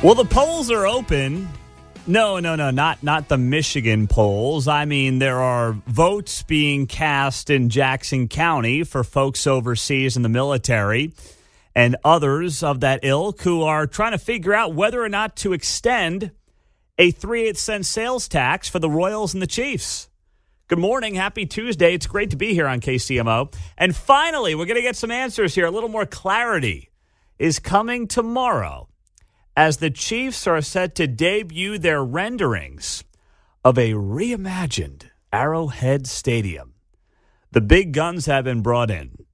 Well, the polls are open. No, no, no, not not the Michigan polls. I mean, there are votes being cast in Jackson County for folks overseas in the military and others of that ilk who are trying to figure out whether or not to extend a 3 8 cent sales tax for the Royals and the Chiefs. Good morning. Happy Tuesday. It's great to be here on KCMO. And finally, we're going to get some answers here. A little more clarity is coming tomorrow as the Chiefs are set to debut their renderings of a reimagined Arrowhead Stadium. The big guns have been brought in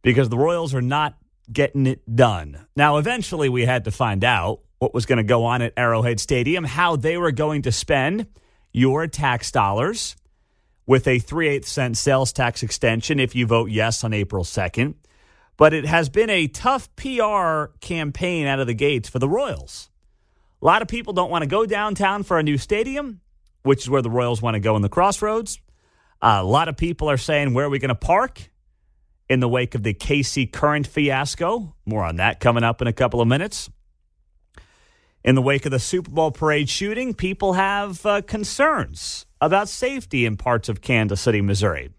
because the Royals are not getting it done. Now, eventually, we had to find out what was going to go on at Arrowhead Stadium, how they were going to spend your tax dollars with a 3 8 cent sales tax extension if you vote yes on April 2nd but it has been a tough PR campaign out of the gates for the Royals. A lot of people don't want to go downtown for a new stadium, which is where the Royals want to go in the crossroads. Uh, a lot of people are saying, where are we going to park in the wake of the KC Current fiasco? More on that coming up in a couple of minutes. In the wake of the Super Bowl parade shooting, people have uh, concerns about safety in parts of Kansas City, Missouri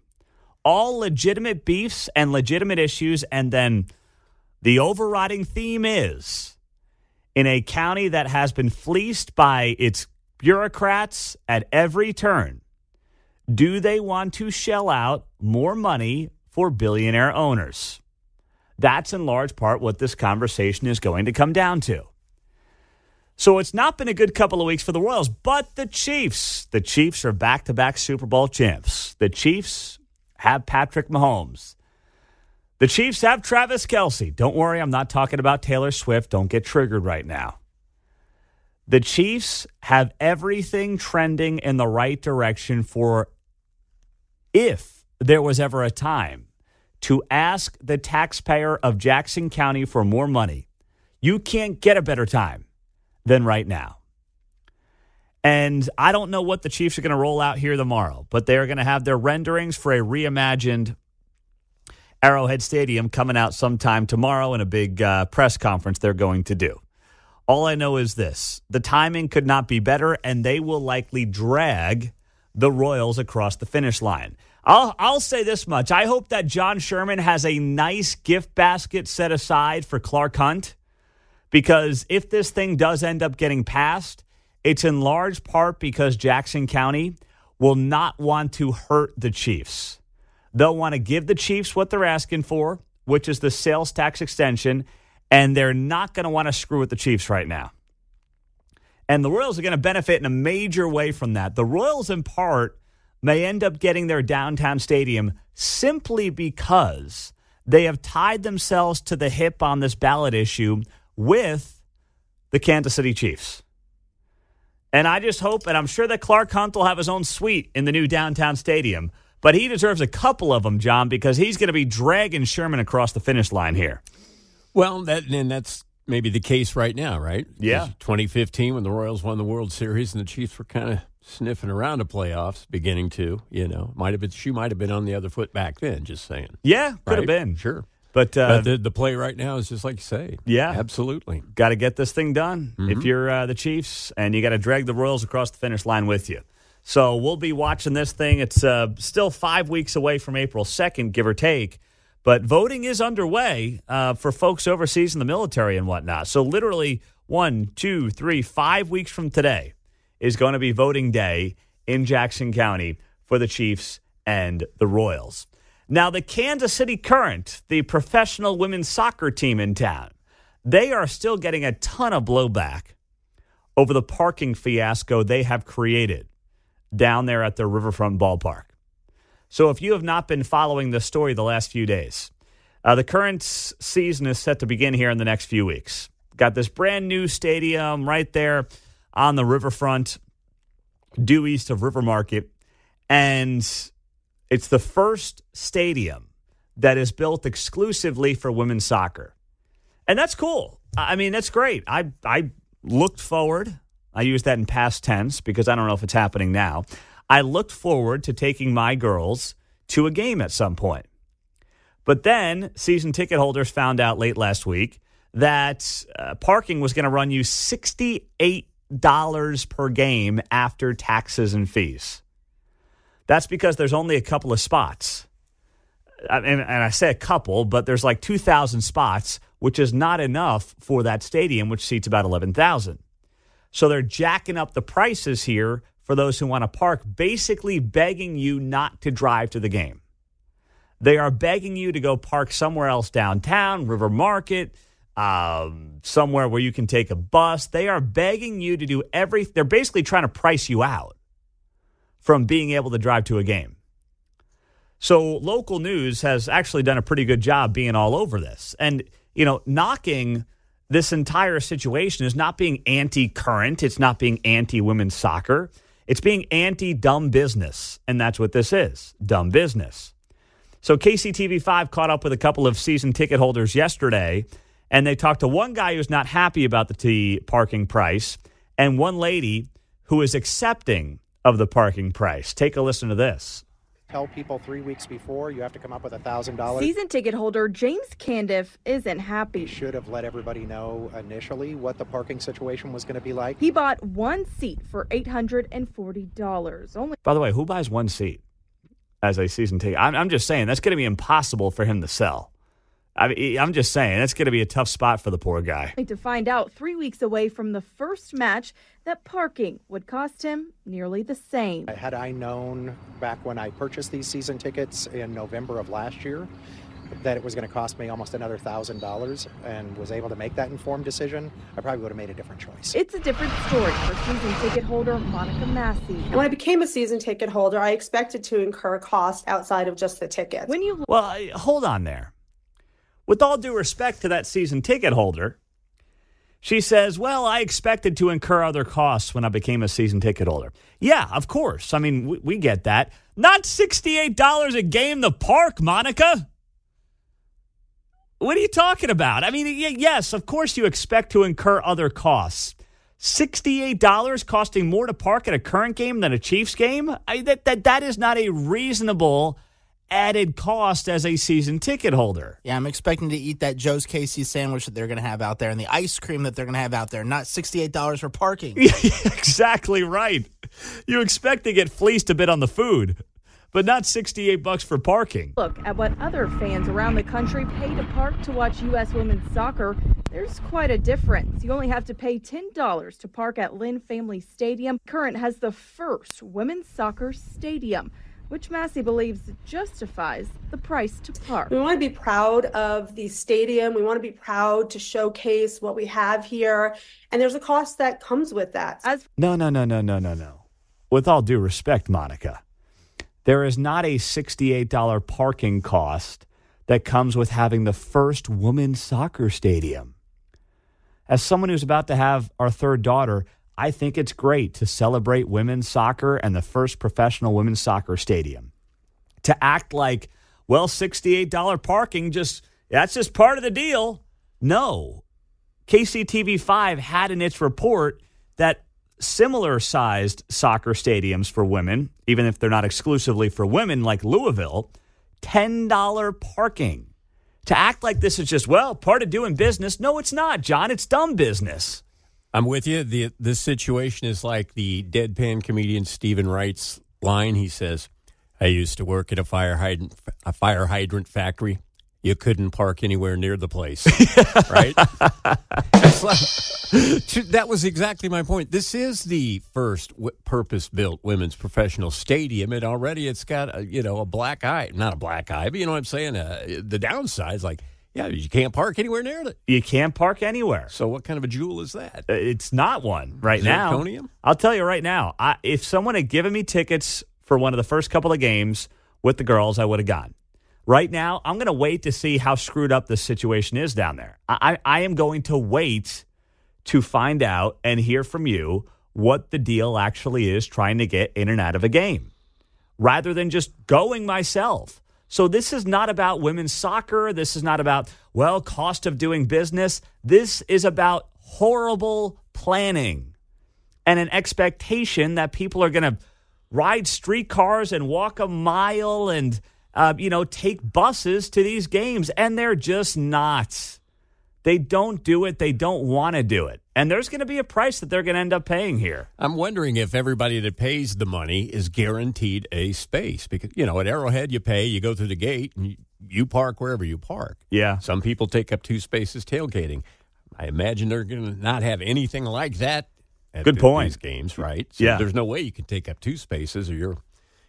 all legitimate beefs and legitimate issues. And then the overriding theme is in a county that has been fleeced by its bureaucrats at every turn, do they want to shell out more money for billionaire owners? That's in large part what this conversation is going to come down to. So it's not been a good couple of weeks for the Royals, but the Chiefs, the Chiefs are back to back Super Bowl champs. The Chiefs have Patrick Mahomes. The Chiefs have Travis Kelce. Don't worry, I'm not talking about Taylor Swift. Don't get triggered right now. The Chiefs have everything trending in the right direction for if there was ever a time to ask the taxpayer of Jackson County for more money. You can't get a better time than right now. And I don't know what the Chiefs are going to roll out here tomorrow, but they're going to have their renderings for a reimagined Arrowhead Stadium coming out sometime tomorrow in a big uh, press conference they're going to do. All I know is this the timing could not be better, and they will likely drag the Royals across the finish line. I'll, I'll say this much. I hope that John Sherman has a nice gift basket set aside for Clark Hunt because if this thing does end up getting passed, it's in large part because Jackson County will not want to hurt the Chiefs. They'll want to give the Chiefs what they're asking for, which is the sales tax extension, and they're not going to want to screw with the Chiefs right now. And the Royals are going to benefit in a major way from that. The Royals, in part, may end up getting their downtown stadium simply because they have tied themselves to the hip on this ballot issue with the Kansas City Chiefs. And I just hope, and I'm sure that Clark Hunt will have his own suite in the new downtown stadium. But he deserves a couple of them, John, because he's going to be dragging Sherman across the finish line here. Well, that and that's maybe the case right now, right? Yeah. 2015 when the Royals won the World Series and the Chiefs were kind of sniffing around the playoffs, beginning to, you know, might have been she might have been on the other foot back then. Just saying. Yeah, could right? have been. Sure. But, uh, but the, the play right now is just like you say. Yeah. Absolutely. Got to get this thing done Mm-hmm. if you're uh, the Chiefs, and you got to drag the Royals across the finish line with you. So we'll be watching this thing. It's uh, still five weeks away from April 2nd, give or take. But voting is underway uh, for folks overseas in the military and whatnot. So literally one, two, three, five weeks from today is going to be voting day in Jackson County for the Chiefs and the Royals. Now, the Kansas City Current, the professional women's soccer team in town, they are still getting a ton of blowback over the parking fiasco they have created down there at their riverfront ballpark. So, if you have not been following the story the last few days, uh, the current season is set to begin here in the next few weeks. Got this brand new stadium right there on the riverfront, due east of River Market. And it's the first stadium that is built exclusively for women's soccer. And that's cool. I mean, that's great. I, I looked forward. I use that in past tense because I don't know if it's happening now. I looked forward to taking my girls to a game at some point. But then season ticket holders found out late last week that uh, parking was going to run you $68 per game after taxes and fees. That's because there's only a couple of spots. And, and I say a couple, but there's like 2,000 spots, which is not enough for that stadium, which seats about 11,000. So they're jacking up the prices here for those who want to park, basically begging you not to drive to the game. They are begging you to go park somewhere else downtown, River Market, um, somewhere where you can take a bus. They are begging you to do everything. They're basically trying to price you out from being able to drive to a game. So local news has actually done a pretty good job being all over this. And, you know, knocking this entire situation is not being anti current, it's not being anti women's soccer. It's being anti dumb business. And that's what this is dumb business. So KCTV5 caught up with a couple of season ticket holders yesterday, and they talked to one guy who's not happy about the T parking price and one lady who is accepting of the parking price. Take a listen to this tell people three weeks before you have to come up with a thousand dollars. Season ticket holder James Candiff isn't happy. He should have let everybody know initially what the parking situation was going to be like. He bought one seat for eight hundred and forty dollars. Only. By the way, who buys one seat as a season ticket? I'm, I'm just saying that's going to be impossible for him to sell. I mean, I'm just saying that's going to be a tough spot for the poor guy. To find out three weeks away from the first match that parking would cost him nearly the same. Had I known back when I purchased these season tickets in November of last year that it was going to cost me almost another thousand dollars and was able to make that informed decision, I probably would have made a different choice. It's a different story for season ticket holder Monica Massey. And when I became a season ticket holder, I expected to incur a cost outside of just the ticket. When you well, hold on there with all due respect to that season ticket holder, she says, Well, I expected to incur other costs when I became a season ticket holder. Yeah, of course. I mean, we, we get that. Not $68 a game the park, Monica. What are you talking about? I mean, yes, of course you expect to incur other costs. $68 costing more to park at a current game than a Chiefs game? I, that, that, that is not a reasonable added cost as a season ticket holder. Yeah, I'm expecting to eat that Joe's KC sandwich that they're going to have out there and the ice cream that they're going to have out there, not $68 for parking. exactly right. You expect to get fleeced a bit on the food, but not 68 bucks for parking. Look at what other fans around the country pay to park to watch U.S. women's soccer. There's quite a difference. You only have to pay $10 to park at Lynn Family Stadium. Current has the first women's soccer stadium which Massey believes justifies the price to park. We want to be proud of the stadium. We want to be proud to showcase what we have here. And there's a cost that comes with that. As- no, no, no, no, no, no, no. With all due respect, Monica, there is not a $68 parking cost that comes with having the first women's soccer stadium. As someone who's about to have our third daughter, I think it's great to celebrate women's soccer and the first professional women's soccer stadium. To act like, well, $68 parking, just that's just part of the deal. No. KCTV5 had in its report that similar sized soccer stadiums for women, even if they're not exclusively for women like Louisville, $10 parking. To act like this is just, well, part of doing business. No, it's not, John. It's dumb business. I'm with you. The this situation is like the deadpan comedian Steven Wright's line. He says, "I used to work at a fire hydrant a fire hydrant factory. You couldn't park anywhere near the place, right?" like, that was exactly my point. This is the first w- purpose-built women's professional stadium, and already it's got a, you know a black eye, not a black eye, but you know what I'm saying. Uh, the downsides like yeah, you can't park anywhere near it. You can't park anywhere. So what kind of a jewel is that? Uh, it's not one right Zirconium? now. I'll tell you right now. I, if someone had given me tickets for one of the first couple of games with the girls, I would have gone. Right now, I'm going to wait to see how screwed up the situation is down there. I, I am going to wait to find out and hear from you what the deal actually is trying to get in and out of a game rather than just going myself. So this is not about women's soccer. This is not about, well, cost of doing business. This is about horrible planning and an expectation that people are going to ride streetcars and walk a mile and, uh, you know, take buses to these games. And they're just not. They don't do it. They don't want to do it. And there's going to be a price that they're going to end up paying here. I'm wondering if everybody that pays the money is guaranteed a space because you know at Arrowhead you pay, you go through the gate, and you, park wherever you park. Yeah. Some people take up two spaces tailgating. I imagine they're going to not have anything like that. At Good point. These games, right? So Yeah. There's no way you can take up two spaces, or you're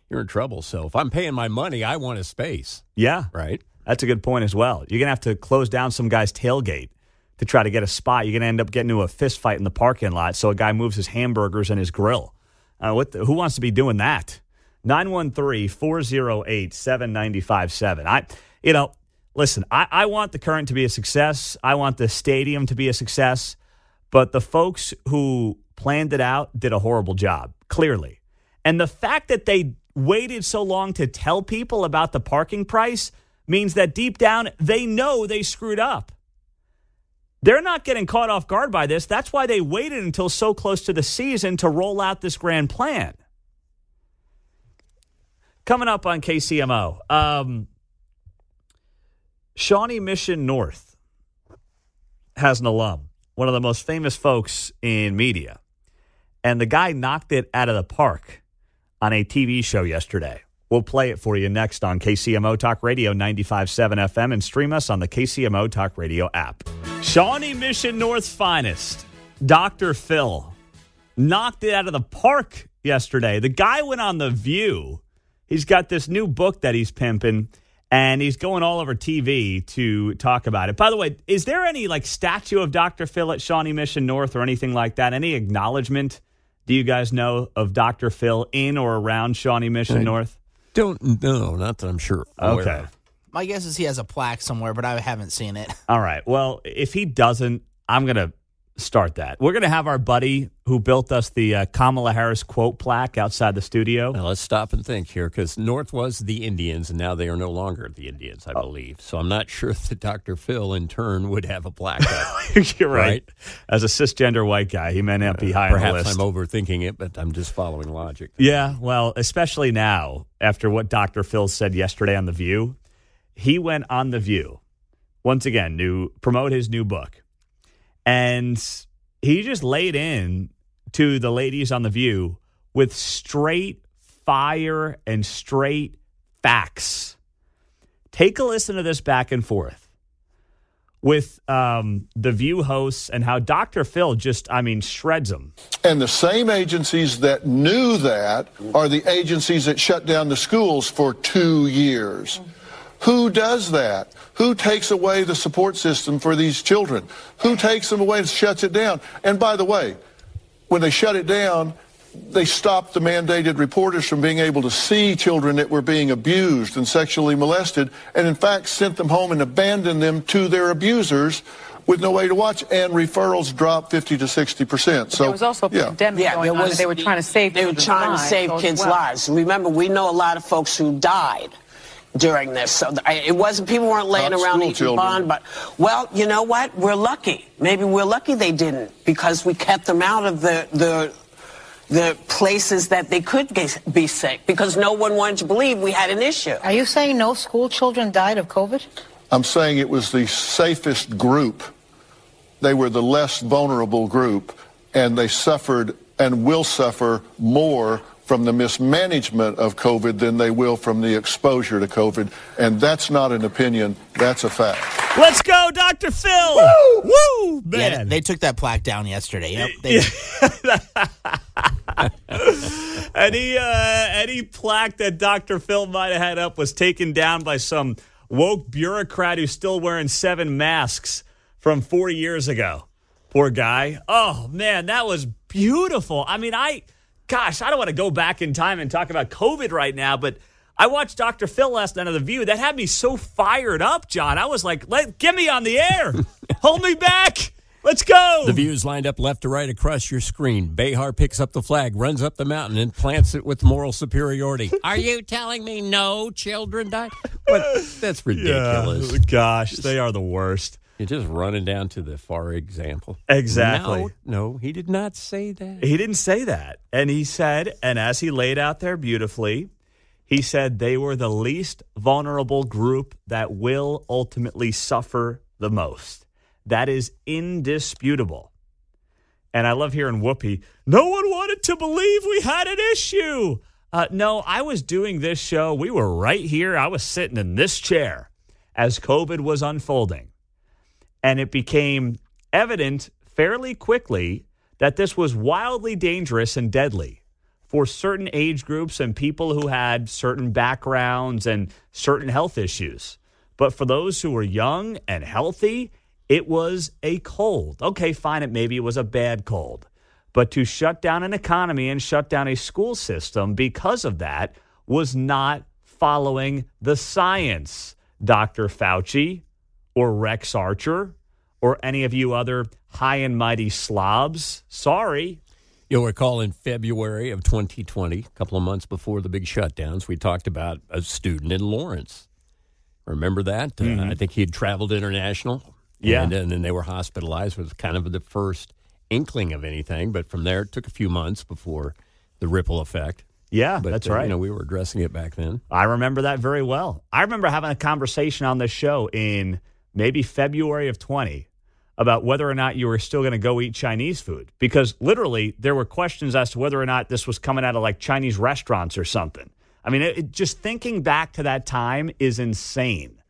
you're in trouble. So if I'm paying my money, I want a space, Yeah. right? That's a good point as well. You're going to have to close down some guy's tailgate to try to get a spot. You're going to end up getting into a fist fight in the parking lot so a guy moves his hamburgers and his grill. Uh, what the, who wants to be doing that? 913-408-7957. I you know, listen, I, I want the current to be a success. I want the stadium to be a success, but the folks who planned it out did a horrible job, clearly. And the fact that they waited so long to tell people about the parking price means that deep down they know they screwed up. They're not getting caught off guard by this. That's why they waited until so close to the season to roll out this grand plan. Coming up on KCMO, um, Shawnee Mission North has an alum, one of the most famous folks in media. And the guy knocked it out of the park on a TV show yesterday. We'll play it for you next on KCMO Talk Radio 95.7 FM and stream us on the KCMO Talk Radio app. Shawnee Mission North's finest, Dr. Phil, knocked it out of the park yesterday. The guy went on The View. He's got this new book that he's pimping, and he's going all over TV to talk about it. By the way, is there any like statue of Dr. Phil at Shawnee Mission North or anything like that? Any acknowledgement? Do you guys know of Dr. Phil in or around Shawnee Mission North? Don't know, not that I'm sure. Okay. of. My guess is he has a plaque somewhere, but I haven't seen it. All right. Well, if he doesn't, I'm going to start that. We're going to have our buddy who built us the uh, Kamala Harris quote plaque outside the studio. Now let's stop and think here, because North was the Indians, and now they are no longer the Indians, I Oh. believe. So I'm not sure that Dr. Phil, in turn, would have a plaque. You're right. Right. As a cisgender white guy, he may not be high the Perhaps. I'm overthinking it, but I'm just following logic. Yeah, well, especially now after what Dr. Phil said yesterday on The View. He went on The View once again to promote his new book. And he just laid in to the ladies on The View with straight fire and straight facts. Take a listen to this back and forth with um, the View hosts and how Dr. Phil just, I mean, shreds them. And the same agencies that knew that are the agencies that shut down the schools for two years. Who does that? Who takes away the support system for these children? Who takes them away and shuts it down? And by the way, when they shut it down, they stopped the mandated reporters from being able to see children that were being abused and sexually molested, and in fact sent them home and abandoned them to their abusers with no way to watch. And referrals dropped 50 to 60 percent. So there was also a yeah. pandemic Yeah, going there on, and they were trying to save. They were children's trying to save so kids' well. lives. Remember, we know a lot of folks who died during this. So it wasn't people weren't laying Not around school eating children. bond. But well, you know what? We're lucky. Maybe we're lucky they didn't because we kept them out of the the. The places that they could get, be sick because no one wanted to believe we had an issue. Are you saying no school children died of COVID? I'm saying it was the safest group. They were the less vulnerable group, and they suffered and will suffer more from the mismanagement of COVID than they will from the exposure to COVID. And that's not an opinion, that's a fact. Let's go, Dr. Phil. Woo! Woo! Yeah, they took that plaque down yesterday. Yep. They, any uh, any plaque that Dr. Phil might have had up was taken down by some woke bureaucrat who's still wearing seven masks from four years ago. Poor guy. Oh man, that was beautiful. I mean, I gosh, I don't want to go back in time and talk about COVID right now, but I watched Dr. Phil last night on the View. That had me so fired up, John. I was like, "Let get me on the air, hold me back." Let's go. The views lined up left to right across your screen. Behar picks up the flag, runs up the mountain, and plants it with moral superiority. Are you telling me no children died? But That's ridiculous. Yeah, gosh, they are the worst. You're just running down to the far example. Exactly. No, no, he did not say that. He didn't say that. And he said, and as he laid out there beautifully, he said they were the least vulnerable group that will ultimately suffer the most. That is indisputable. And I love hearing Whoopi, no one wanted to believe we had an issue. Uh, no, I was doing this show. We were right here. I was sitting in this chair as COVID was unfolding. And it became evident fairly quickly that this was wildly dangerous and deadly for certain age groups and people who had certain backgrounds and certain health issues. But for those who were young and healthy, it was a cold. Okay, fine, it maybe was a bad cold. But to shut down an economy and shut down a school system because of that was not following the science. Dr. Fauci or Rex Archer or any of you other high and mighty slobs. Sorry. You'll recall in February of 2020, a couple of months before the big shutdowns, we talked about a student in Lawrence. Remember that? Mm-hmm. Uh, I think he had traveled international. Yeah. And, and then they were hospitalized. It was kind of the first inkling of anything. But from there, it took a few months before the ripple effect. Yeah, But that's uh, right. You know, we were addressing it back then. I remember that very well. I remember having a conversation on this show in maybe February of 20 about whether or not you were still going to go eat Chinese food because literally there were questions as to whether or not this was coming out of like Chinese restaurants or something. I mean, it, it- just thinking back to that time is insane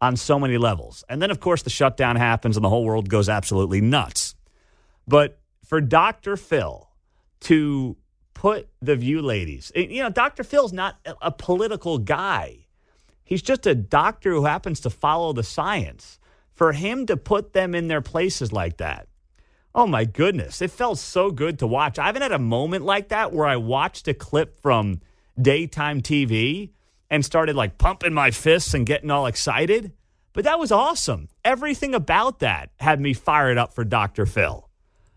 on so many levels. And then, of course, the shutdown happens and the whole world goes absolutely nuts. But for Dr. Phil to put the View ladies, eh, you know, Dr. Phil's not a, a political guy. He's just a doctor who happens to follow the science. For him to put them in their places like that, oh my goodness, it felt so good to watch. I haven't had a moment like that where I watched a clip from daytime TV and started like pumping my fists and getting all excited. But that was awesome. Everything about that had me fired up for Dr. Phil.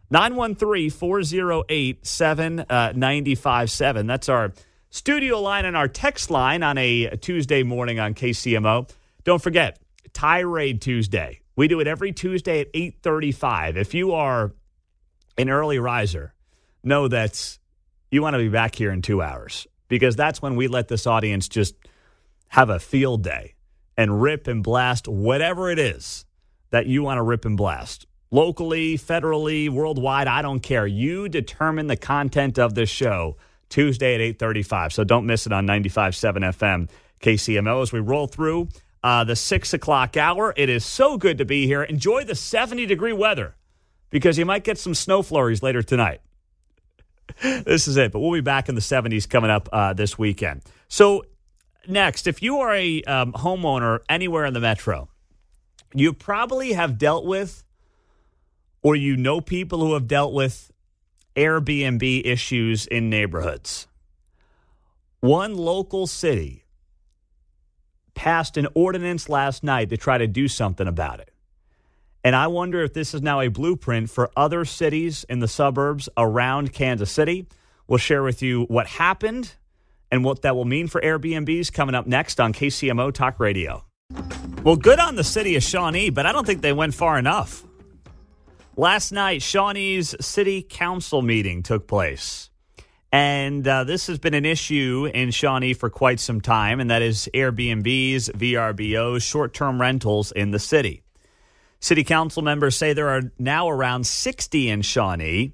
913 408 7957. Uh, That's our studio line and our text line on a Tuesday morning on KCMO. Don't forget, Tirade Tuesday. We do it every Tuesday at 835. If you are an early riser, know that you want to be back here in two hours because that's when we let this audience just have a field day and rip and blast whatever it is that you want to rip and blast. Locally, federally, worldwide, I don't care. You determine the content of this show Tuesday at 835. So don't miss it on 95.7 FM KCMO as we roll through uh, the 6 o'clock hour. It is so good to be here. Enjoy the 70 degree weather because you might get some snow flurries later tonight. this is it. But we'll be back in the 70s coming up uh, this weekend. So, next, if you are a um, homeowner anywhere in the metro, you probably have dealt with or you know people who have dealt with Airbnb issues in neighborhoods. One local city passed an ordinance last night to try to do something about it. And I wonder if this is now a blueprint for other cities in the suburbs around Kansas City. We'll share with you what happened and what that will mean for Airbnbs coming up next on KCMO Talk Radio. Well, good on the city of Shawnee, but I don't think they went far enough. Last night, Shawnee's city council meeting took place. And uh, this has been an issue in Shawnee for quite some time, and that is Airbnbs, VRBOs, short term rentals in the city. City council members say there are now around 60 in Shawnee.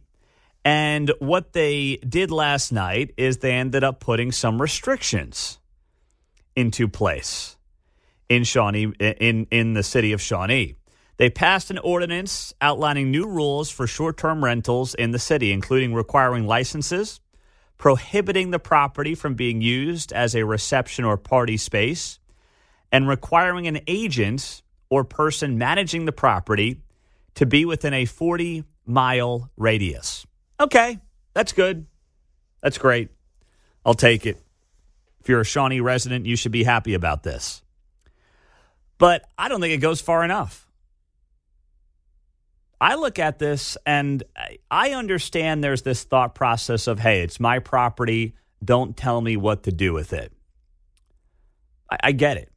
And what they did last night is they ended up putting some restrictions into place in Shawnee, in, in the city of Shawnee. They passed an ordinance outlining new rules for short term rentals in the city, including requiring licenses, prohibiting the property from being used as a reception or party space, and requiring an agent or person managing the property to be within a 40 mile radius. Okay, that's good. That's great. I'll take it. If you're a Shawnee resident, you should be happy about this. But I don't think it goes far enough. I look at this and I- understand there's this thought process of, hey, it's my property. Don't tell me what to do with it. I, I get it.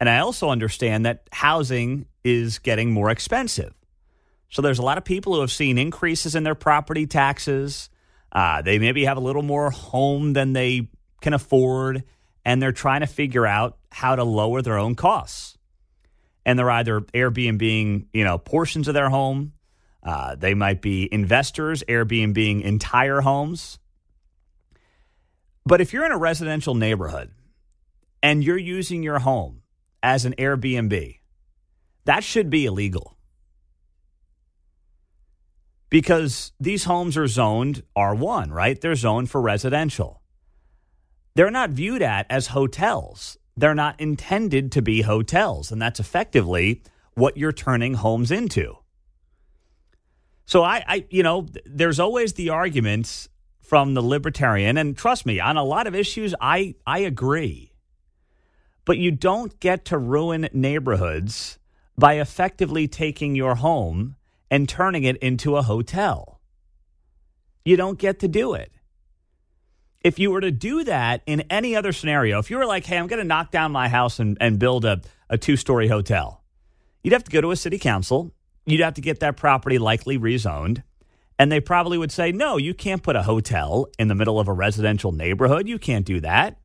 And I also understand that housing is getting more expensive. So there's a lot of people who have seen increases in their property taxes. Uh, they maybe have a little more home than they can afford, and they're trying to figure out how to lower their own costs. and they're either Airbnb, you know, portions of their home. Uh, they might be investors, Airbnb entire homes. But if you're in a residential neighborhood and you're using your home as an Airbnb, that should be illegal. Because these homes are zoned R1, right? They're zoned for residential. They're not viewed at as hotels. They're not intended to be hotels. And that's effectively what you're turning homes into. So I, I you know, there's always the arguments from the libertarian, and trust me, on a lot of issues, I, I agree. But you don't get to ruin neighborhoods by effectively taking your home and turning it into a hotel. You don't get to do it. If you were to do that in any other scenario, if you were like, hey, I'm going to knock down my house and, and build a, a two story hotel, you'd have to go to a city council. You'd have to get that property likely rezoned. And they probably would say, no, you can't put a hotel in the middle of a residential neighborhood. You can't do that.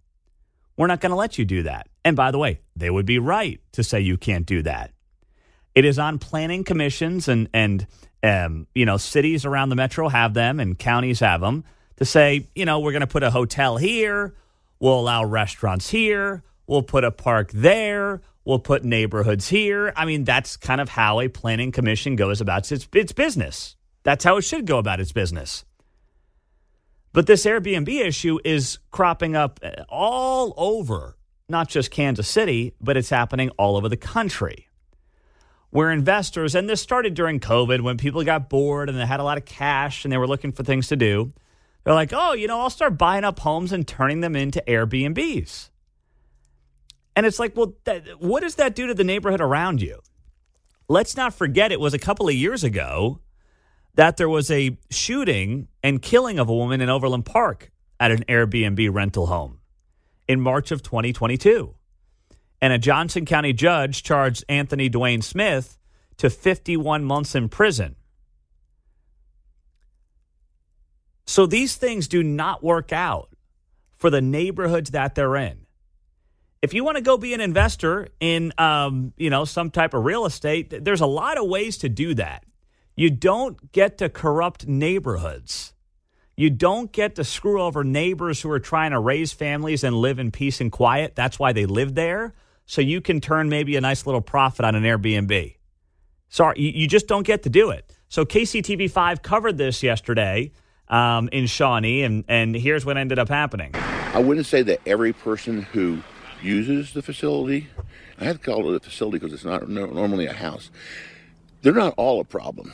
We're not going to let you do that. And by the way, they would be right to say you can't do that. It is on planning commissions and and um, you know cities around the metro have them and counties have them to say you know we're going to put a hotel here, we'll allow restaurants here, we'll put a park there, we'll put neighborhoods here. I mean that's kind of how a planning commission goes about its its business. That's how it should go about its business. But this Airbnb issue is cropping up all over, not just Kansas City, but it's happening all over the country where investors, and this started during COVID when people got bored and they had a lot of cash and they were looking for things to do. They're like, oh, you know, I'll start buying up homes and turning them into Airbnbs. And it's like, well, that, what does that do to the neighborhood around you? Let's not forget it was a couple of years ago that there was a shooting and killing of a woman in Overland Park at an Airbnb rental home in March of 2022 and a Johnson County judge charged Anthony Dwayne Smith to 51 months in prison. So these things do not work out for the neighborhoods that they're in. If you want to go be an investor in, um, you know, some type of real estate, there's a lot of ways to do that. You don't get to corrupt neighborhoods. You don't get to screw over neighbors who are trying to raise families and live in peace and quiet. That's why they live there so you can turn maybe a nice little profit on an Airbnb. Sorry, you, you just don't get to do it. So KCTV5 covered this yesterday um, in Shawnee, and, and here's what ended up happening. I wouldn't say that every person who uses the facility, I have to call it a facility because it's not normally a house, they're not all a problem.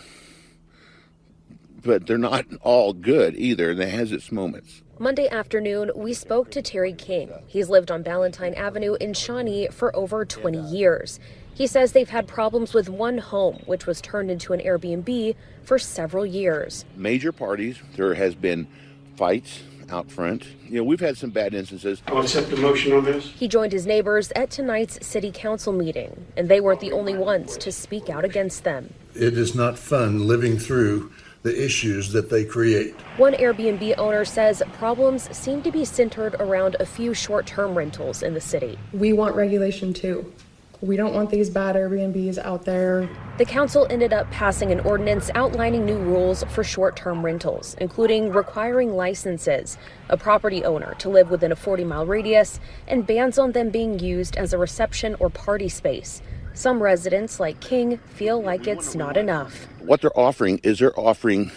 But they're not all good either, and it has its moments. Monday afternoon, we spoke to Terry King. He's lived on Ballantyne Avenue in Shawnee for over 20 years. He says they've had problems with one home, which was turned into an Airbnb for several years. Major parties, there has been fights out front. You know, we've had some bad instances. I'll accept the motion on this. He joined his neighbors at tonight's city council meeting, and they weren't the only ones to speak out against them. It is not fun living through the issues that they create. One Airbnb owner says problems seem to be centered around a few short term rentals in the city. We want regulation too. We don't want these bad Airbnbs out there. The council ended up passing an ordinance outlining new rules for short term rentals, including requiring licenses, a property owner to live within a 40 mile radius, and bans on them being used as a reception or party space. Some residents, like King, feel like it's not enough. What they're offering is they're offering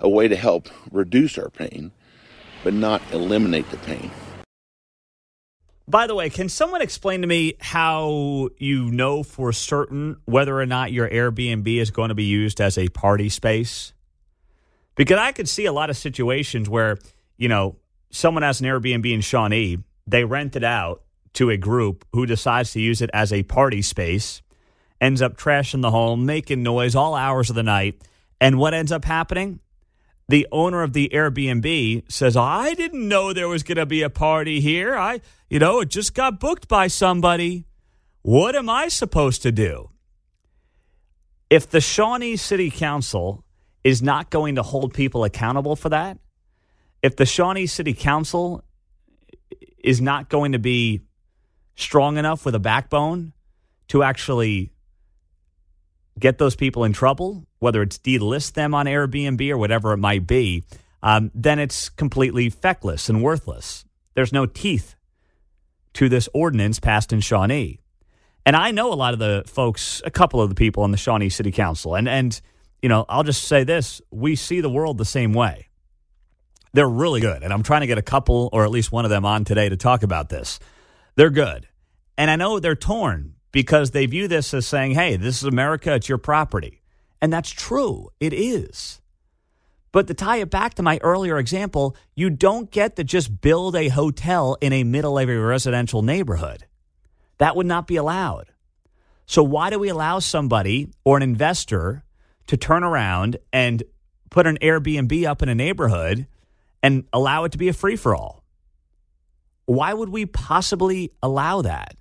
a way to help reduce our pain, but not eliminate the pain. By the way, can someone explain to me how you know for certain whether or not your Airbnb is going to be used as a party space? Because I could see a lot of situations where, you know, someone has an Airbnb in Shawnee, they rent it out, to a group who decides to use it as a party space, ends up trashing the home, making noise all hours of the night. And what ends up happening? The owner of the Airbnb says, I didn't know there was going to be a party here. I, you know, it just got booked by somebody. What am I supposed to do? If the Shawnee City Council is not going to hold people accountable for that, if the Shawnee City Council is not going to be strong enough with a backbone to actually get those people in trouble, whether it's delist them on Airbnb or whatever it might be, um, then it's completely feckless and worthless. There's no teeth to this ordinance passed in Shawnee. And I know a lot of the folks, a couple of the people on the Shawnee City Council. And, and you know, I'll just say this we see the world the same way. They're really good. And I'm trying to get a couple or at least one of them on today to talk about this. They're good. And I know they're torn because they view this as saying, hey, this is America, it's your property. And that's true, it is. But to tie it back to my earlier example, you don't get to just build a hotel in a middle of a residential neighborhood. That would not be allowed. So, why do we allow somebody or an investor to turn around and put an Airbnb up in a neighborhood and allow it to be a free for all? Why would we possibly allow that?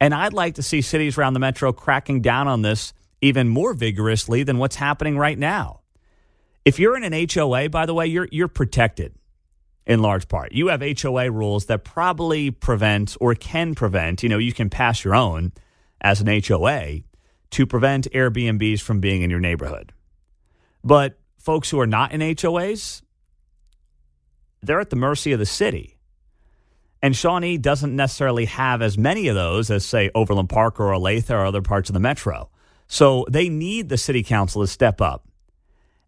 And I'd like to see cities around the metro cracking down on this even more vigorously than what's happening right now. If you're in an HOA, by the way, you're you're protected in large part. You have HOA rules that probably prevent or can prevent, you know, you can pass your own as an HOA to prevent Airbnbs from being in your neighborhood. But folks who are not in HOAs, they're at the mercy of the city. And Shawnee doesn't necessarily have as many of those as, say, Overland Park or Olathe or other parts of the metro. So they need the city council to step up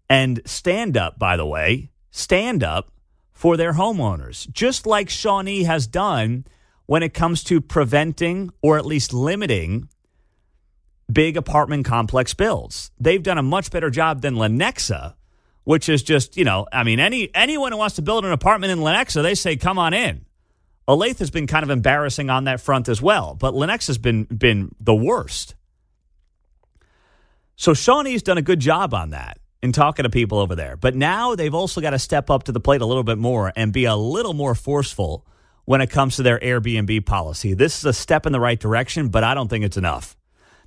and stand up, by the way, stand up for their homeowners, just like Shawnee has done when it comes to preventing or at least limiting big apartment complex builds. They've done a much better job than Lenexa, which is just, you know, I mean, any anyone who wants to build an apartment in Lenexa, they say, come on in. Olathe has been kind of embarrassing on that front as well, but Lenexa has been been the worst. So Shawnee's done a good job on that in talking to people over there. But now they've also got to step up to the plate a little bit more and be a little more forceful when it comes to their Airbnb policy. This is a step in the right direction, but I don't think it's enough.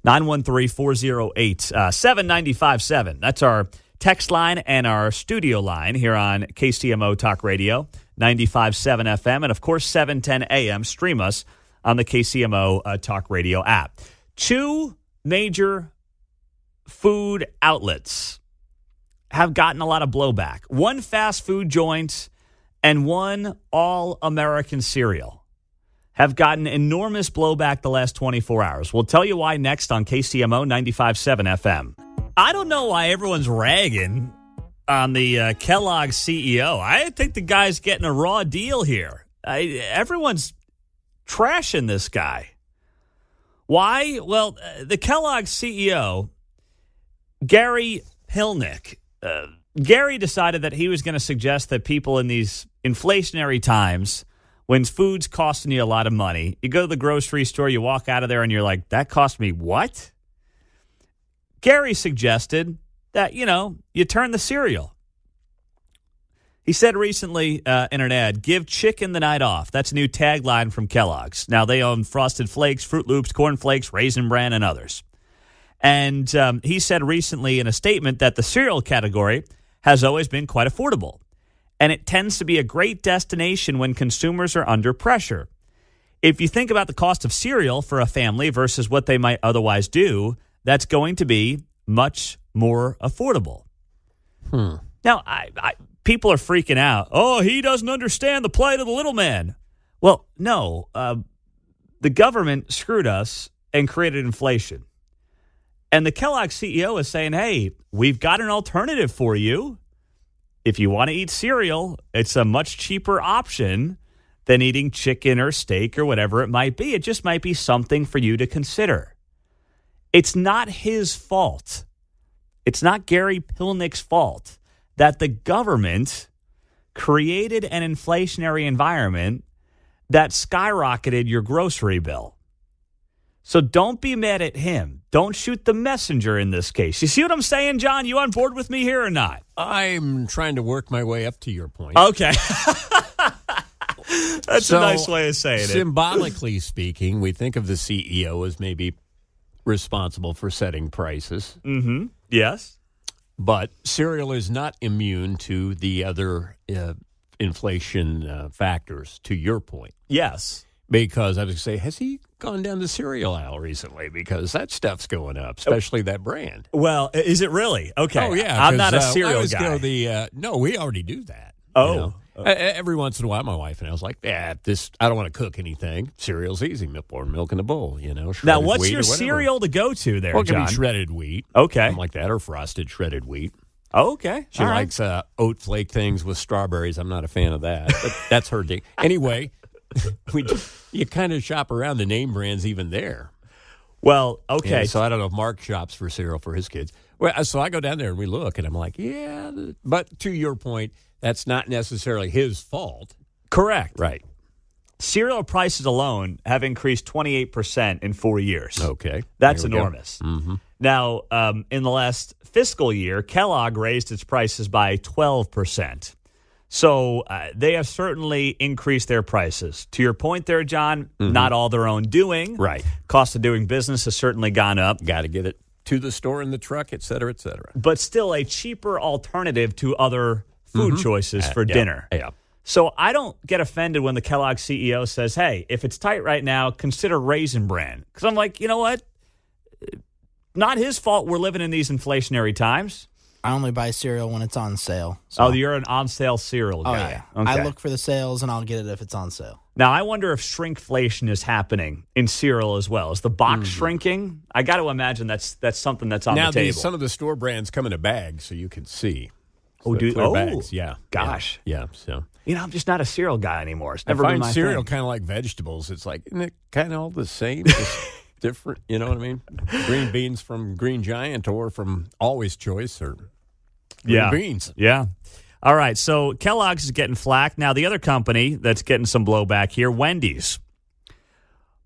913 408 7957. That's our text line and our studio line here on KCMO Talk Radio, 957 FM, and of course, 710 AM. Stream us on the KCMO uh, Talk Radio app. Two major food outlets have gotten a lot of blowback. One fast food joint and one all American cereal have gotten enormous blowback the last 24 hours. We'll tell you why next on KCMO 95.7 FM. I don't know why everyone's ragging on the uh, Kellogg CEO. I think the guy's getting a raw deal here. I, everyone's trashing this guy. Why? Well, uh, the Kellogg CEO, Gary Pilnick, uh, Gary decided that he was going to suggest that people in these inflationary times, when food's costing you a lot of money, you go to the grocery store, you walk out of there, and you're like, that cost me what? Gary suggested that, you know, you turn the cereal. He said recently uh, in an ad, give chicken the night off. That's a new tagline from Kellogg's. Now, they own Frosted Flakes, Froot Loops, Corn Flakes, Raisin Bran, and others. And um, he said recently in a statement that the cereal category has always been quite affordable. And it tends to be a great destination when consumers are under pressure. If you think about the cost of cereal for a family versus what they might otherwise do, that's going to be much more affordable. Hmm. Now, I, I, people are freaking out. Oh, he doesn't understand the plight of the little man. Well, no, uh, the government screwed us and created inflation. And the Kellogg CEO is saying, hey, we've got an alternative for you. If you want to eat cereal, it's a much cheaper option than eating chicken or steak or whatever it might be. It just might be something for you to consider. It's not his fault. It's not Gary Pilnick's fault that the government created an inflationary environment that skyrocketed your grocery bill. So don't be mad at him. Don't shoot the messenger in this case. You see what I'm saying, John? You on board with me here or not? I'm trying to work my way up to your point. Okay. That's So, a nice way of saying it. Symbolically speaking, we think of the CEO as maybe responsible for setting prices. Mm-hmm. Yes. But cereal is not immune to the other uh, inflation uh, factors, to your point. Yes. Because I was going to say, has he gone down the cereal aisle recently because that stuff's going up, especially that brand. Well, is it really? Okay. Oh yeah, I'm not a uh, I cereal always guy. go the uh, no, we already do that. you Oh. know. E- e- every once in a while, my wife and I was like, "Yeah, this I don't want to cook anything. Cereal's easy, milk or milk in a bowl, you know." now, what's your cereal to go to there, Well, it John? shredded wheat, Okay. something like that, or frosted shredded wheat. Oh, okay. She All right. likes uh, oat flake things with strawberries. I'm not a fan of that. But that's her thing. Anyway, we you kind of shop around the name brands even there. Well, okay. Yeah, so I don't know if Mark shops for cereal for his kids. Well, so I go down there and we look, and I'm like, yeah. But to your point, that's not necessarily his fault. Correct. Right. Cereal prices alone have increased 28% in four years. Okay. That's There we go. enormous. Mm-hmm. Now, um, in the last fiscal year, Kellogg raised its prices by 12%. So uh, they have certainly increased their prices. To your point there, John, not all their own doing. Mm-hmm. Right. Cost of doing business has certainly gone up, Got to get it to the store in the truck, et cetera, et cetera. but still a cheaper alternative to other food choices Uh, for yeah, dinner. Yeah. So I don't get offended when the Kellogg CEO says, "Hey, if it's tight right now, consider Raisin Bran." Because I'm like, you know what? Not his fault. We're living in these inflationary times. I only buy cereal when it's on sale. So. Oh, you're an on-sale cereal Oh, guy. yeah. Okay. I look for the sales and I'll get it if it's on sale. now, I wonder if shrinkflation is happening in cereal as well. Is the box mm-hmm. shrinking? I got to imagine that's that's something that's on now, the these, table. some of the store brands come in a bag so you can see. Oh, So do- clear oh, bags. Yeah. gosh. Yeah. yeah, So you know, I'm just not a cereal guy anymore. It's I never been my cereal kind of like vegetables. It's like, isn't it kind of all the same? Different. You know what I mean? Green beans from Green Giant or from Always Choice or green yeah. beans. Yeah. All right. So Kellogg's is getting flack. Now, the other company that's getting some blowback here, Wendy's.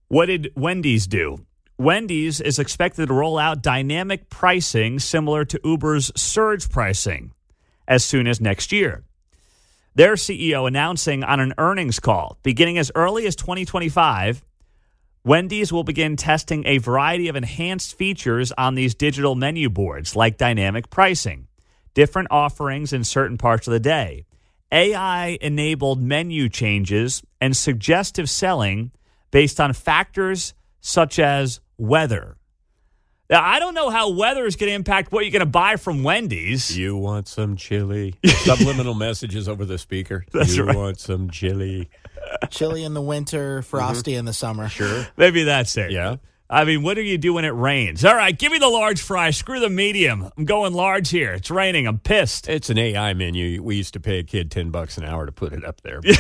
What did Wendy's do? Wendy's is expected to roll out dynamic pricing similar to Uber's surge pricing as soon as next year. Their CEO announcing on an earnings call beginning as early as 2025 Wendy's will begin testing a variety of enhanced features on these digital menu boards, like dynamic pricing, different offerings in certain parts of the day, AI enabled menu changes, and suggestive selling based on factors such as weather. Now, I don't know how weather is going to impact what you're going to buy from Wendy's. You want some chili? Subliminal messages over the speaker. That's you right. want some chili? Chilly in the winter, mm-hmm. frosty in the summer. Sure. Maybe that's it. Yeah. I mean, what do you do when it rains? All right, give me the large fry. Screw the medium. I'm going large here. It's raining. I'm pissed. It's an AI menu. We used to pay a kid ten bucks an hour to put it up there.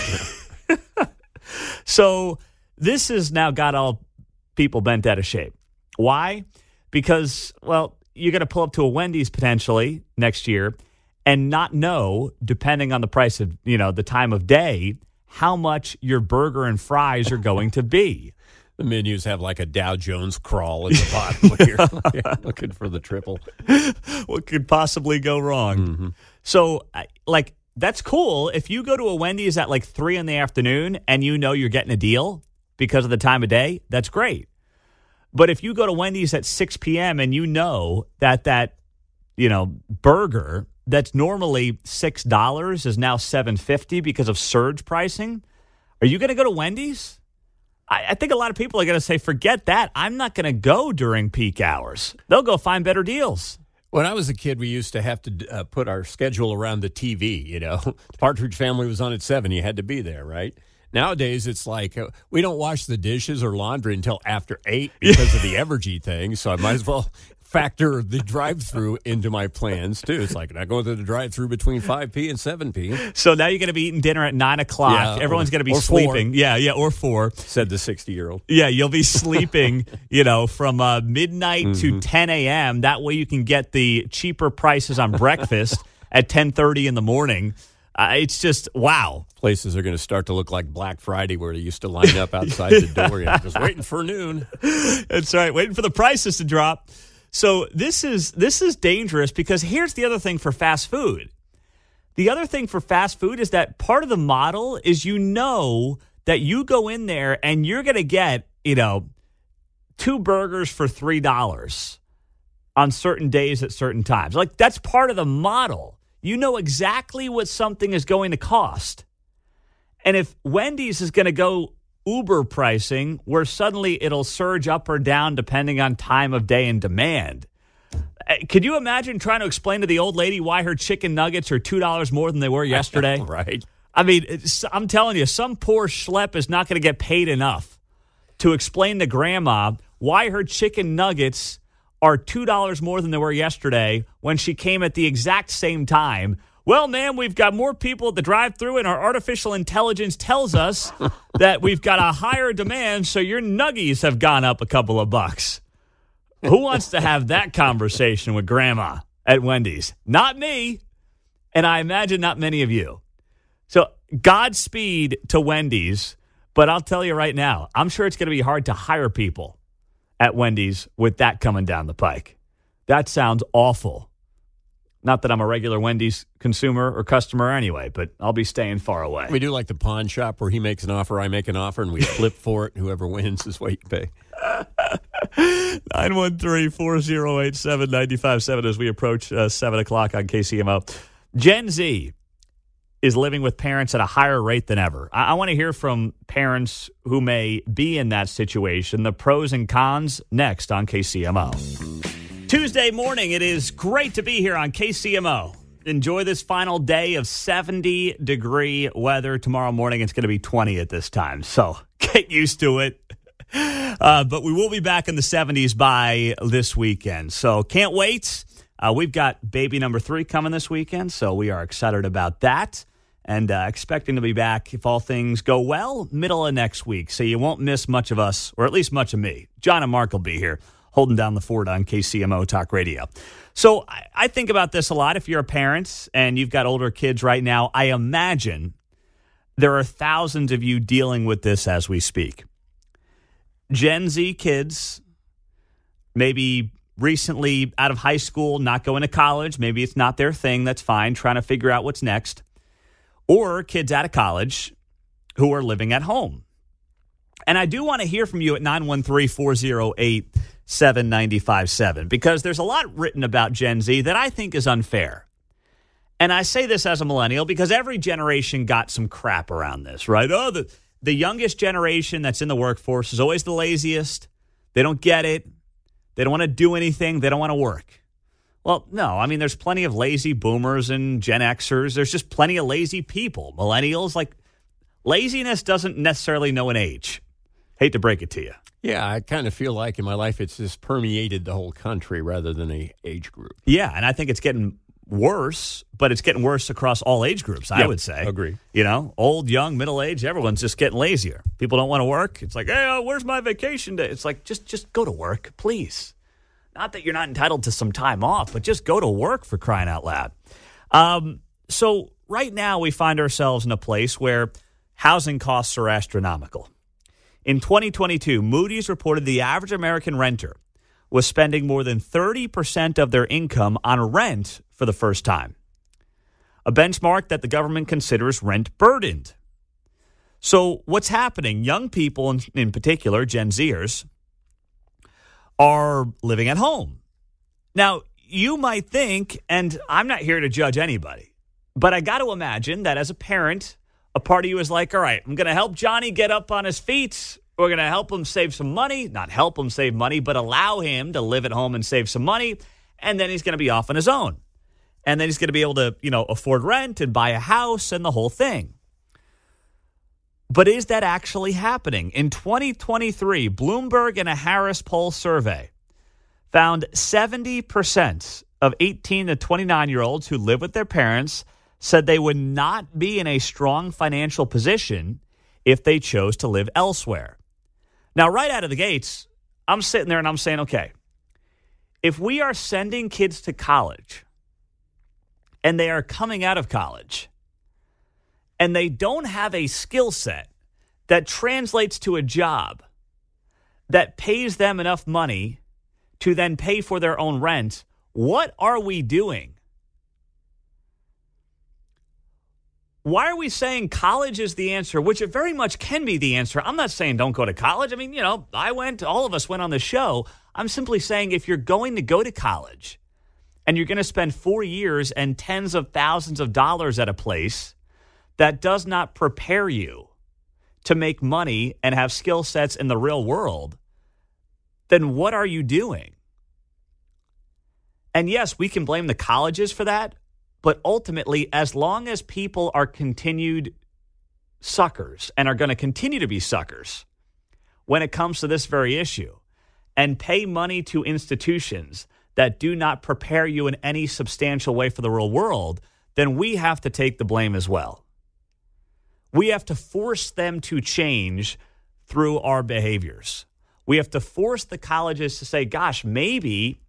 So this has now got all people bent out of shape. Why? Because, well, you're going to pull up to a Wendy's potentially next year and not know, depending on the price of, you know, the time of day, how much your burger and fries are going to be. the menus have like a Dow Jones crawl at the bottom when you're looking for the triple. what could possibly go wrong? Mm-hmm. So, like, that's cool. If you go to a Wendy's at like three in the afternoon and you know you're getting a deal because of the time of day, that's great. But if you go to Wendy's at 6 p.m. and you know that that, you know, burger that's normally $6 is now 750 because of surge pricing, are you going to go to Wendy's? I, I think a lot of people are going to say, forget that. I'm not going to go during peak hours. They'll go find better deals. When I was a kid, we used to have to uh, put our schedule around the TV. You know, the Partridge Family was on at seven; you had to be there, right? Nowadays, it's like uh, we don't wash the dishes or laundry until after eight because of the Evergy thing. So I might as well factor the drive-through into my plans too. It's like not going to the drive-through between five p and seven p. So now you're going to be eating dinner at nine o'clock. Yeah, Everyone's going to be or four. sleeping. Yeah, yeah, or four. Said the sixty-year-old. Yeah, you'll be sleeping, you know, from uh, midnight Mm-hmm. to 10 a.m. That way you can get the cheaper prices on breakfast at 10:30 in the morning. Uh, it's just wow. Places are going to start to look like Black Friday, where they used to line up outside the door, yeah, just waiting for noon. That's right. Waiting for the prices to drop. So this is this is dangerous because here's the other thing for fast food. The other thing for fast food is that part of the model is you know that you go in there and you're going to get, you know, two burgers for $3 on certain days at certain times. Like that's part of the model. You know exactly what something is going to cost. And if Wendy's is going to go Uber pricing where suddenly it'll surge up or down depending on time of day and demand. Uh, Could you imagine trying to explain to the old lady why her chicken nuggets are $2 more than they were yesterday? right. I mean, I'm telling you, some poor schlep is not going to get paid enough to explain to grandma why her chicken nuggets are $2 more than they were yesterday when she came at the exact same time. Well, ma'am, we've got more people at the drive through, and our artificial intelligence tells us that we've got a higher demand, so your nuggies have gone up a couple of bucks. Who wants to have that conversation with grandma at Wendy's? Not me. And I imagine not many of you. So, Godspeed to Wendy's. But I'll tell you right now, I'm sure it's going to be hard to hire people at Wendy's with that coming down the pike. That sounds awful. Not that I'm a regular Wendy's consumer or customer anyway, but I'll be staying far away. We do like the pawn shop where he makes an offer, I make an offer, and we flip for it. Whoever wins is what you pay. 913 408 7957 as we approach uh, 7 o'clock on KCMO. Gen Z is living with parents at a higher rate than ever. I, I want to hear from parents who may be in that situation, the pros and cons next on KCMO. Tuesday morning, it is great to be here on KCMO. Enjoy this final day of 70 degree weather. Tomorrow morning, it's going to be 20 at this time. So get used to it. Uh, but we will be back in the 70s by this weekend. So can't wait. Uh, we've got baby number three coming this weekend. So we are excited about that and uh, expecting to be back, if all things go well, middle of next week. So you won't miss much of us, or at least much of me. John and Mark will be here holding down the fort on KCMO Talk Radio. So I, I think about this a lot. If you're a parent and you've got older kids right now, I imagine there are thousands of you dealing with this as we speak. Gen Z kids, maybe recently out of high school, not going to college, maybe it's not their thing, that's fine, trying to figure out what's next. Or kids out of college who are living at home. And I do want to hear from you at 913 408 7957 because there's a lot written about Gen Z that I think is unfair. And I say this as a millennial because every generation got some crap around this, right? Oh, the, the youngest generation that's in the workforce is always the laziest. They don't get it. They don't want to do anything. They don't want to work. Well, no. I mean, there's plenty of lazy boomers and Gen Xers. There's just plenty of lazy people. Millennials, like, laziness doesn't necessarily know an age. Hate to break it to you. Yeah, I kind of feel like in my life it's just permeated the whole country rather than a age group. Yeah, and I think it's getting worse, but it's getting worse across all age groups, I Yep, would say. agree. You know, old, young, middle age, everyone's just getting lazier. People don't want to work. It's like, hey, uh, where's my vacation day? It's like, just just go to work, please. Not that you're not entitled to some time off, but just go to work for crying out loud. Um, so right now we find ourselves in a place where housing costs are astronomical. In 2022, Moody's reported the average American renter was spending more than 30% of their income on rent for the first time, a benchmark that the government considers rent burdened. So, what's happening? Young people, in, in particular, Gen Zers, are living at home. Now, you might think, and I'm not here to judge anybody, but I got to imagine that as a parent, a part of you is like, all right, I'm going to help Johnny get up on his feet. We're going to help him save some money, not help him save money, but allow him to live at home and save some money. And then he's going to be off on his own. And then he's going to be able to, you know, afford rent and buy a house and the whole thing. But is that actually happening? In 2023, Bloomberg and a Harris poll survey found 70% of 18 to 29 year olds who live with their parents said they would not be in a strong financial position if they chose to live elsewhere. Now, right out of the gates, I'm sitting there and I'm saying, okay, if we are sending kids to college and they are coming out of college and they don't have a skill set that translates to a job that pays them enough money to then pay for their own rent, what are we doing? Why are we saying college is the answer, which it very much can be the answer? I'm not saying don't go to college. I mean, you know, I went, all of us went on the show. I'm simply saying if you're going to go to college and you're going to spend four years and tens of thousands of dollars at a place that does not prepare you to make money and have skill sets in the real world, then what are you doing? And yes, we can blame the colleges for that, but ultimately, as long as people are continued suckers and are going to continue to be suckers when it comes to this very issue and pay money to institutions that do not prepare you in any substantial way for the real world, then we have to take the blame as well. We have to force them to change through our behaviors. We have to force the colleges to say, gosh, maybe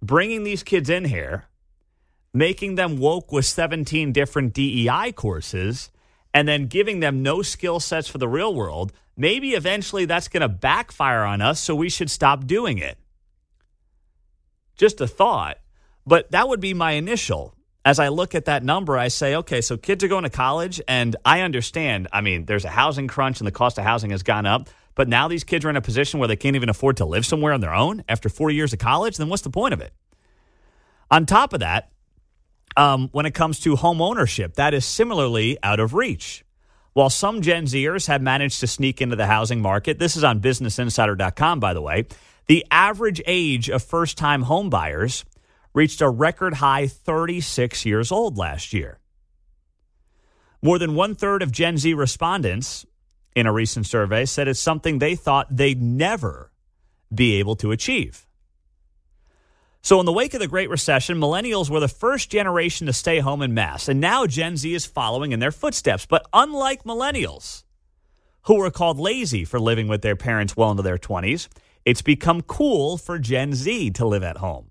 bringing these kids in here, making them woke with 17 different DEI courses, and then giving them no skill sets for the real world, maybe eventually that's going to backfire on us, so we should stop doing it. Just a thought, but that would be my initial. As I look at that number, I say, okay, so kids are going to college, and I understand. I mean, there's a housing crunch, and the cost of housing has gone up. But now these kids are in a position where they can't even afford to live somewhere on their own after four years of college. Then what's the point of it? On top of that, um, when it comes to home ownership, that is similarly out of reach. While some Gen Zers have managed to sneak into the housing market, this is on businessinsider.com, by the way, the average age of first time home buyers reached a record high 36 years old last year. More than one third of Gen Z respondents in a recent survey said it's something they thought they'd never be able to achieve. So, in the wake of the Great Recession, millennials were the first generation to stay home in mass, and now Gen Z is following in their footsteps. But unlike millennials, who were called lazy for living with their parents well into their 20s, it's become cool for Gen Z to live at home.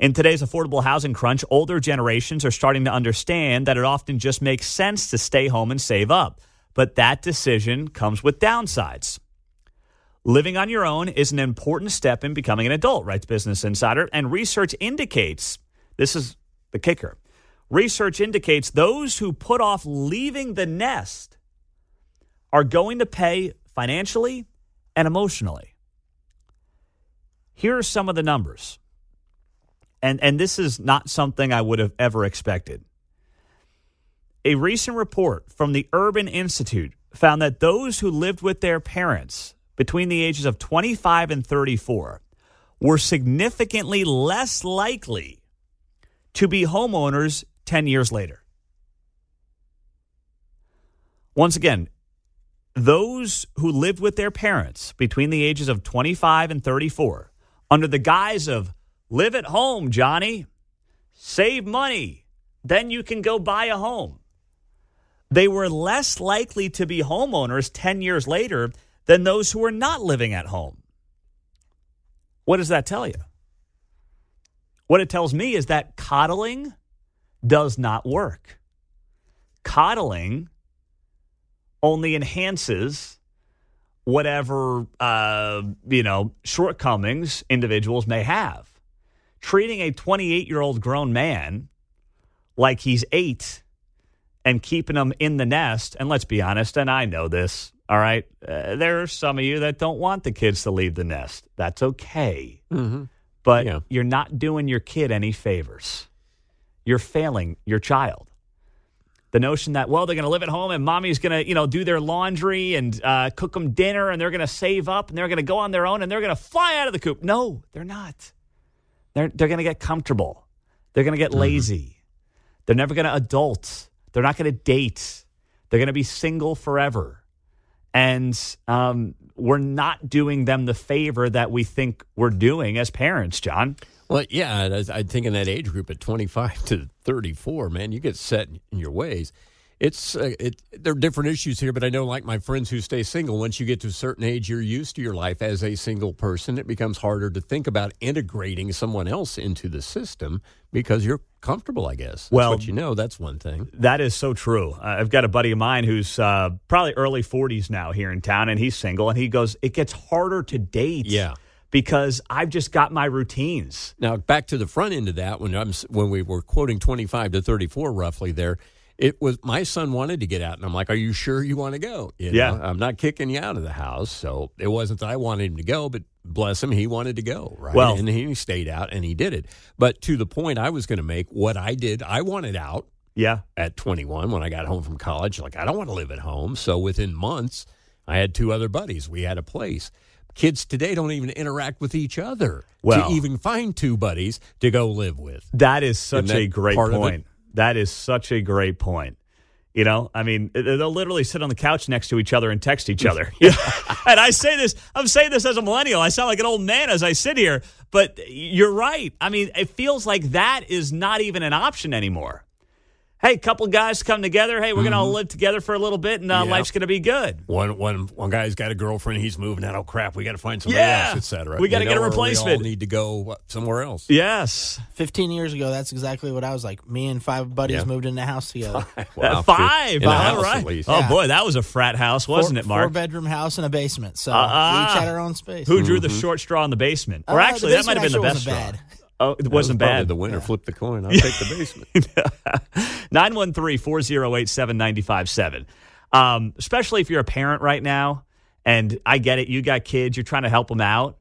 In today's affordable housing crunch, older generations are starting to understand that it often just makes sense to stay home and save up. But that decision comes with downsides. Living on your own is an important step in becoming an adult, writes Business Insider. And research indicates this is the kicker research indicates those who put off leaving the nest are going to pay financially and emotionally. Here are some of the numbers. And, and this is not something I would have ever expected. A recent report from the Urban Institute found that those who lived with their parents between the ages of 25 and 34 were significantly less likely to be homeowners 10 years later. Once again, those who lived with their parents between the ages of 25 and 34 under the guise of live at home, Johnny, save money, then you can go buy a home. They were less likely to be homeowners 10 years later than those who are not living at home. What does that tell you? What it tells me is that coddling does not work. Coddling only enhances whatever uh, you know shortcomings individuals may have. Treating a 28 year old grown man like he's eight and keeping him in the nest, and let's be honest, and I know this, all right, uh, there are some of you that don't want the kids to leave the nest. That's okay, mm-hmm. but yeah. you're not doing your kid any favors. You're failing your child the notion that well they're going to live at home and mommy's going to you know do their laundry and uh, cook them dinner and they're going to save up and they're going to go on their own and they're going to fly out of the coop no they're not they're, they're going to get comfortable they're going to get mm-hmm. lazy they're never going to adult they're not going to date they're going to be single forever and um, we're not doing them the favor that we think we're doing as parents john well, yeah, I think in that age group at 25 to 34, man, you get set in your ways. It's uh, it, there are different issues here, but I know, like my friends who stay single, once you get to a certain age, you're used to your life as a single person. It becomes harder to think about integrating someone else into the system because you're comfortable. I guess. That's well, what you know, that's one thing. That is so true. Uh, I've got a buddy of mine who's uh, probably early 40s now here in town, and he's single, and he goes, "It gets harder to date." Yeah because I've just got my routines. Now, back to the front end of that, when I'm when we were quoting 25 to 34 roughly there, it was my son wanted to get out, and I'm like, "Are you sure you want to go?" You yeah, know, I'm not kicking you out of the house, so it wasn't that I wanted him to go, but bless him, he wanted to go, right? Well, and he stayed out, and he did it. But to the point I was going to make, what I did, I wanted out. Yeah. At 21, when I got home from college, like I don't want to live at home. So within months, I had two other buddies. We had a place. Kids today don't even interact with each other Well- to even find two buddies to go live with. That is such that a great part of it? point. That is such a great point. You know, I mean, they'll literally sit on the couch next to each other and text each other. and I say this, I'm saying this as a millennial. I sound like an old man as I sit here, but you're right. I mean, it feels like that is not even an option anymore. Hey, couple guys come together. Hey, we're going to all live together for a little bit and uh, Yeah. life's going to be good. One, one, one guy's got a girlfriend. He's moving out. Oh crap! We got to find somebody Yeah. else, etc. We gotta get a replacement. We all need to go uh, somewhere else. Yes. 15 years ago, that's exactly what I was like. Me and five buddies Yeah. moved in a house together. Uh, five. In a All house, right. at least. Oh, Yeah. boy, that was a frat house, wasn't four, it, Mark? Four bedroom house and a basement. So Uh-uh. we each had our own space. Who drew the short straw in the basement? Or Uh, the actually, that might have been the basement best actually straw. bad. Oh, it That wasn't was bad. The winner flipped the coin. I'll take the basement. 913 408 7957. Um, especially if you're a parent right now, and I get it, you got kids, you're trying to help them out.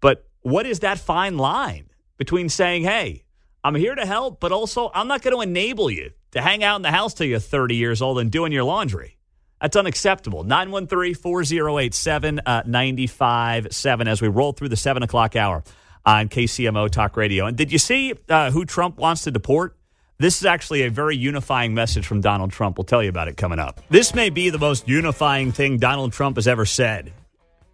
But what is that fine line between saying, hey, I'm here to help, but also I'm not going to enable you to hang out in the house till you're 30 years old and doing your laundry? That's unacceptable. 913 408 7957 as we roll through the 7 o'clock hour on KCMO Talk Radio. And did you see uh, who Trump wants to deport? This is actually a very unifying message from Donald Trump. We'll tell you about it coming up. This may be the most unifying thing Donald Trump has ever said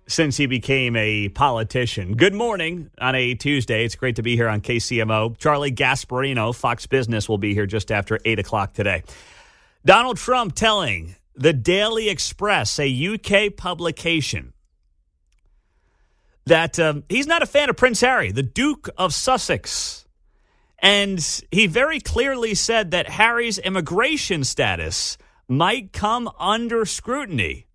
since he became a politician. Good morning on a Tuesday. It's great to be here on KCMO. Charlie Gasparino, Fox Business, will be here just after 8 o'clock today. Donald Trump telling the Daily Express, a UK publication, that um, he's not a fan of Prince Harry, the Duke of Sussex. And he very clearly said that Harry's immigration status might come under scrutiny.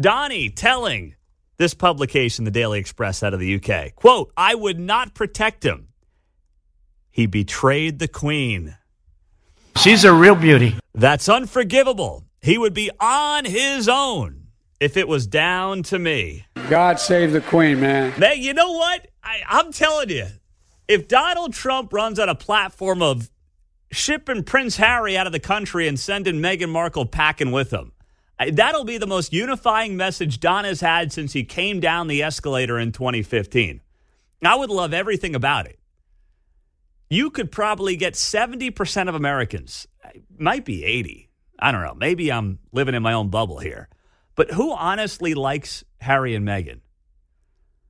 Donnie telling this publication, the Daily Express out of the UK, quote, I would not protect him. He betrayed the Queen. She's a real beauty. That's unforgivable. He would be on his own if it was down to me. God save the Queen, man. Man, you know what? I, I'm telling you, if Donald Trump runs on a platform of shipping Prince Harry out of the country and sending Meghan Markle packing with him, that'll be the most unifying message Don has had since he came down the escalator in 2015. I would love everything about it. You could probably get 70% of Americans, might be 80. I don't know. Maybe I'm living in my own bubble here. But who honestly likes Harry and Meghan?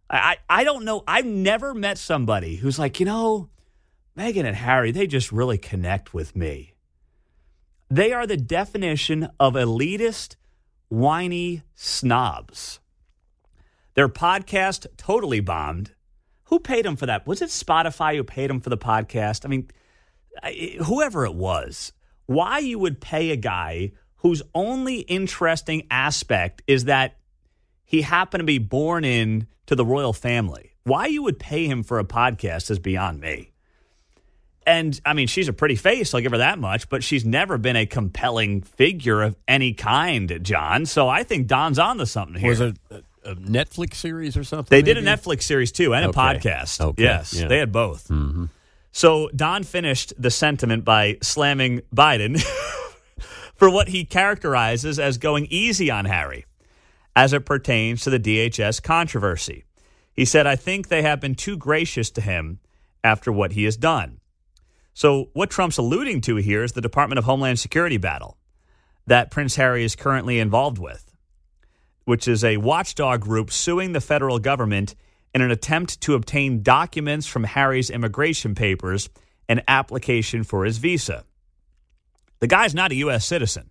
I, I I don't know. I've never met somebody who's like, you know, Meghan and Harry, they just really connect with me. They are the definition of elitist, whiny snobs. Their podcast totally bombed. Who paid them for that? Was it Spotify who paid them for the podcast? I mean, whoever it was, why you would pay a guy whose only interesting aspect is that he happened to be born in to the royal family. Why you would pay him for a podcast is beyond me. And I mean, she's a pretty face, I'll give her that much, but she's never been a compelling figure of any kind, John. So I think Don's on to something here. Was it a, a Netflix series or something? They did a? Netflix series too and a podcast. Okay. Yes, Yeah. they had both. Mhm. So Don finished the sentiment by slamming Biden for what he characterizes as going easy on Harry as it pertains to the DHS controversy. He said, I think they have been too gracious to him after what he has done. So, what Trump's alluding to here is the Department of Homeland Security battle that Prince Harry is currently involved with, which is a watchdog group suing the federal government in an attempt to obtain documents from Harry's immigration papers and application for his visa. The guy's not a U.S. citizen.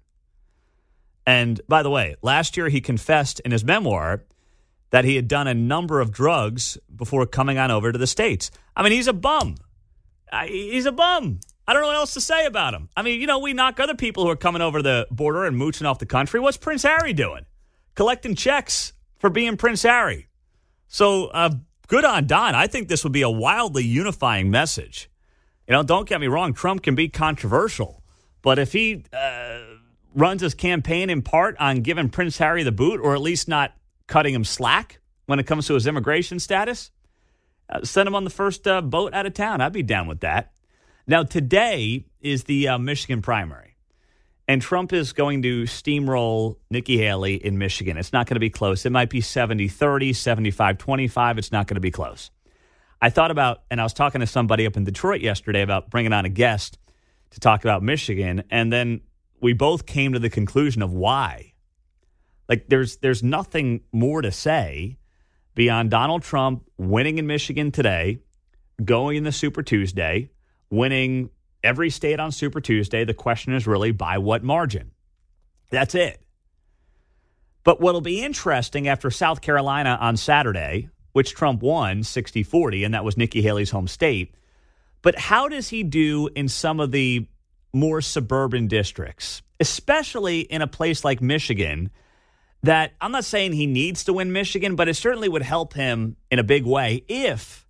And by the way, last year he confessed in his memoir that he had done a number of drugs before coming on over to the States. I mean, he's a bum. He's a bum. I don't know what else to say about him. I mean, you know, we knock other people who are coming over the border and mooching off the country. What's Prince Harry doing? Collecting checks for being Prince Harry. So uh, good on Don. I think this would be a wildly unifying message. You know, don't get me wrong, Trump can be controversial, but if he uh, runs his campaign in part on giving Prince Harry the boot, or at least not cutting him slack when it comes to his immigration status, uh, send him on the first uh, boat out of town. I'd be down with that. Now, today is the uh, Michigan primary, and Trump is going to steamroll Nikki Haley in Michigan. It's not going to be close. It might be 70 30, 75 25. It's not going to be close. I thought about, and I was talking to somebody up in Detroit yesterday about bringing on a guest to talk about Michigan, and then we both came to the conclusion of why. Like, there's there's nothing more to say beyond Donald Trump winning in Michigan today, going in the Super Tuesday, winning every state on Super Tuesday. The question is really by what margin? That's it. But what'll be interesting after South Carolina on Saturday, which Trump won 60 40, and that was Nikki Haley's home state. But how does he do in some of the more suburban districts, especially in a place like Michigan? That I'm not saying he needs to win Michigan, but it certainly would help him in a big way if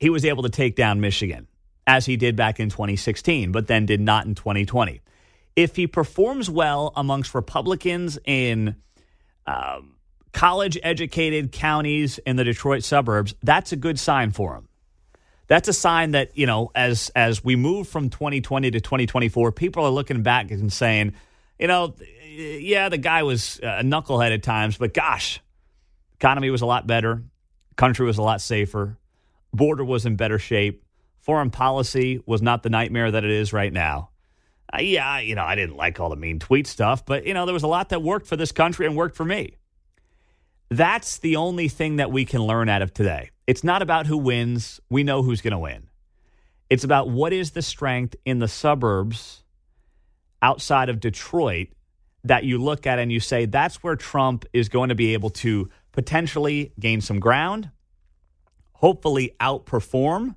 he was able to take down Michigan as he did back in 2016, but then did not in 2020. If he performs well amongst Republicans in um, college educated counties in the Detroit suburbs, that's a good sign for him. That's a sign that, you know, as as we move from 2020 to 2024, people are looking back and saying, you know, yeah, the guy was a knucklehead at times, but gosh, economy was a lot better, country was a lot safer, border was in better shape, foreign policy was not the nightmare that it is right now. Uh, yeah, you know, I didn't like all the mean tweet stuff, but you know, there was a lot that worked for this country and worked for me. That's the only thing that we can learn out of today. It's not about who wins. We know who's going to win. It's about what is the strength in the suburbs outside of Detroit that you look at and you say that's where Trump is going to be able to potentially gain some ground, hopefully outperform,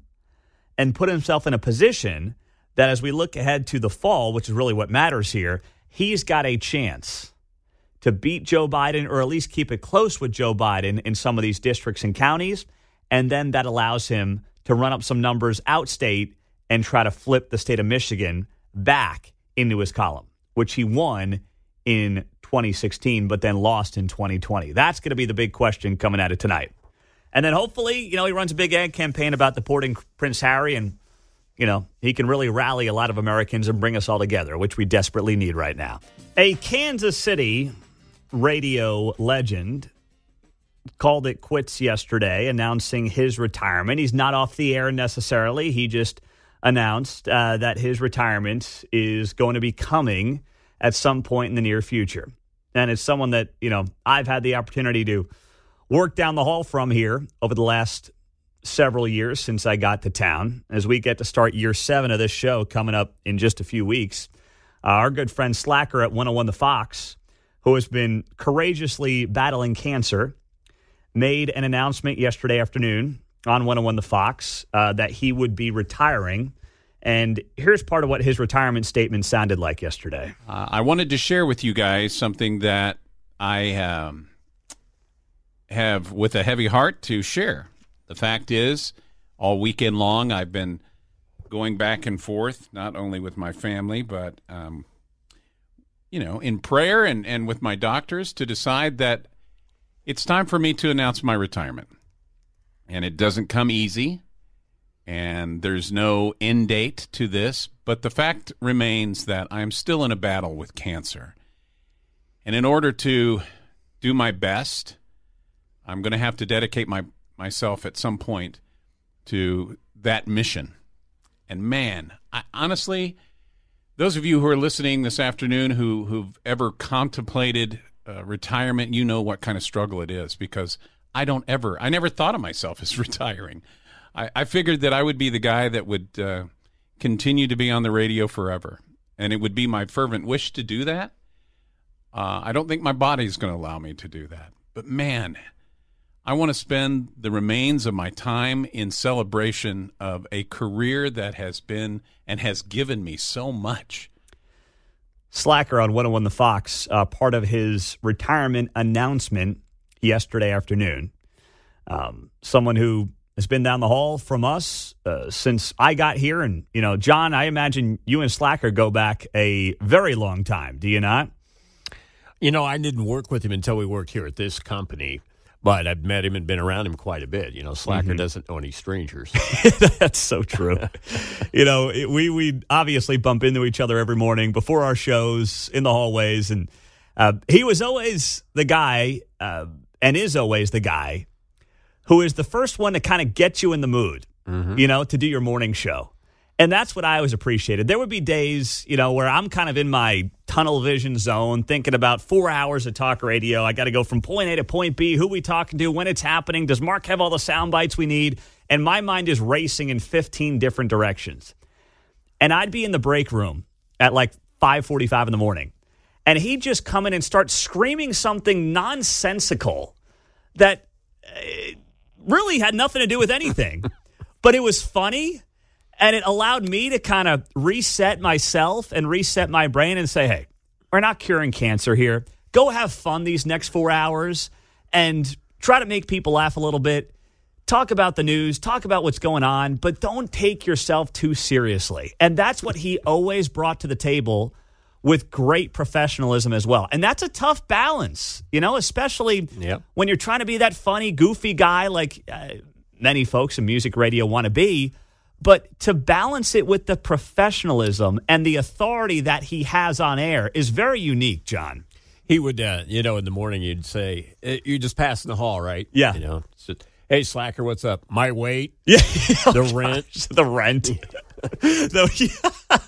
and put himself in a position that as we look ahead to the fall, which is really what matters here, he's got a chance to beat Joe Biden or at least keep it close with Joe Biden in some of these districts and counties. And then that allows him to run up some numbers outstate and try to flip the state of Michigan back into his column, which he won in 2016, but then lost in 2020. That's going to be the big question coming out of tonight. And then hopefully, you know, he runs a big ad campaign about deporting Prince Harry and, you know, he can really rally a lot of Americans and bring us all together, which we desperately need right now. A Kansas City radio legend called it quits yesterday, announcing his retirement. He's not off the air necessarily. He just announced uh, that his retirement is going to be coming at some point in the near future. And it's someone that, you know, I've had the opportunity to work down the hall from here over the last several years since I got to town. As we get to start year seven of this show coming up in just a few weeks, uh, our good friend Slacker at 101 The Fox, who has been courageously battling cancer, made an announcement yesterday afternoon on 101 The Fox uh, that he would be retiring. And here's part of what his retirement statement sounded like yesterday. Uh, I wanted to share with you guys something that I um, have with a heavy heart to share. The fact is, all weekend long, I've been going back and forth, not only with my family, but, um, you know, in prayer and, and with my doctors to decide that it's time for me to announce my retirement. And it doesn't come easy, and there's no end date to this, but the fact remains that I'm still in a battle with cancer. And in order to do my best, I'm going to have to dedicate my myself at some point to that mission. And man, I, honestly, those of you who are listening this afternoon who who've ever contemplated uh, retirement, you know what kind of struggle it is because I don't ever, I never thought of myself as retiring. I, I figured that I would be the guy that would uh, continue to be on the radio forever, and it would be my fervent wish to do that. Uh, I don't think my body's going to allow me to do that, but man, I want to spend the remains of my time in celebration of a career that has been and has given me so much. Slacker on 101 The Fox, uh, part of his retirement announcement yesterday afternoon. Um, someone who has been down the hall from us uh, since I got here. And, you know, John, I imagine you and Slacker go back a very long time, do you not? You know, I didn't work with him until we worked here at this company. But I've met him and been around him quite a bit. You know, Slacker Mhm. doesn't know any strangers. That's so true. you know, it- we we obviously bump into each other every morning before our shows in the hallways, and uh, he was always the guy, uh, and is always the guy who is the first one to kind of get you in the mood. You know, to do your morning show. And that's what I always appreciated. There would be days, you know, where I'm kind of in my tunnel vision zone, thinking about four hours of talk radio. I got to go from point A to point B. Who we talking to? When it's happening? Does Mark have all the sound bites we need? And my mind is racing in 15 different directions. And I'd be in the break room at like 5:45 in the morning, and he'd just come in and start screaming something nonsensical that uh, really had nothing to do with anything, but it was funny and it allowed me to kind of reset myself and reset my brain and say, hey, we're not curing cancer here. Go have fun these next four hours and try to make people laugh a little bit. Talk about the news, talk about what's going on, but don't take yourself too seriously. And that's what he always brought to the table with great professionalism as well. And that's a tough balance, you know, especially Yep. when you're trying to be that funny, goofy guy like uh, many folks in music radio want to be. But to balance it with the professionalism and the authority that he has on air is very unique, John. He would, uh, you know, in the morning you'd say, eh, "You're just passing the hall, right?" Yeah. You know, hey Slacker, what's up? My weight, Yeah, the rent, the rent. The-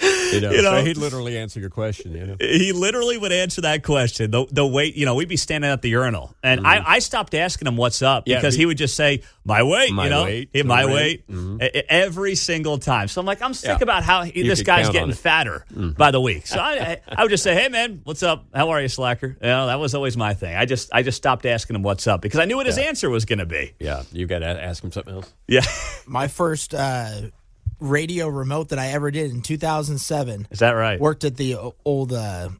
you know. You know- so he'd literally answer your question. You know, he literally would answer that question. The the wait, you know, we'd be standing at the urinal, and I, I stopped asking him what's up Mm-hmm. Yeah, because be- he would just say my weight, My you know, weight, "Yeah, my rent." weight, e- e- every single time. So I'm like, I'm sick Yeah. about how he, this guy's getting it. Mm-hmm. fatter by the week. So I, I, I would just say, hey man, what's up? How are you, slacker? You know, that was always my thing. I just I just stopped asking him what's up because I knew what his Yeah. answer was going to be. yeah, you got to ask him something else. Yeah, My first uh, radio remote that I ever did in 2007 is that right? worked at the old, uh,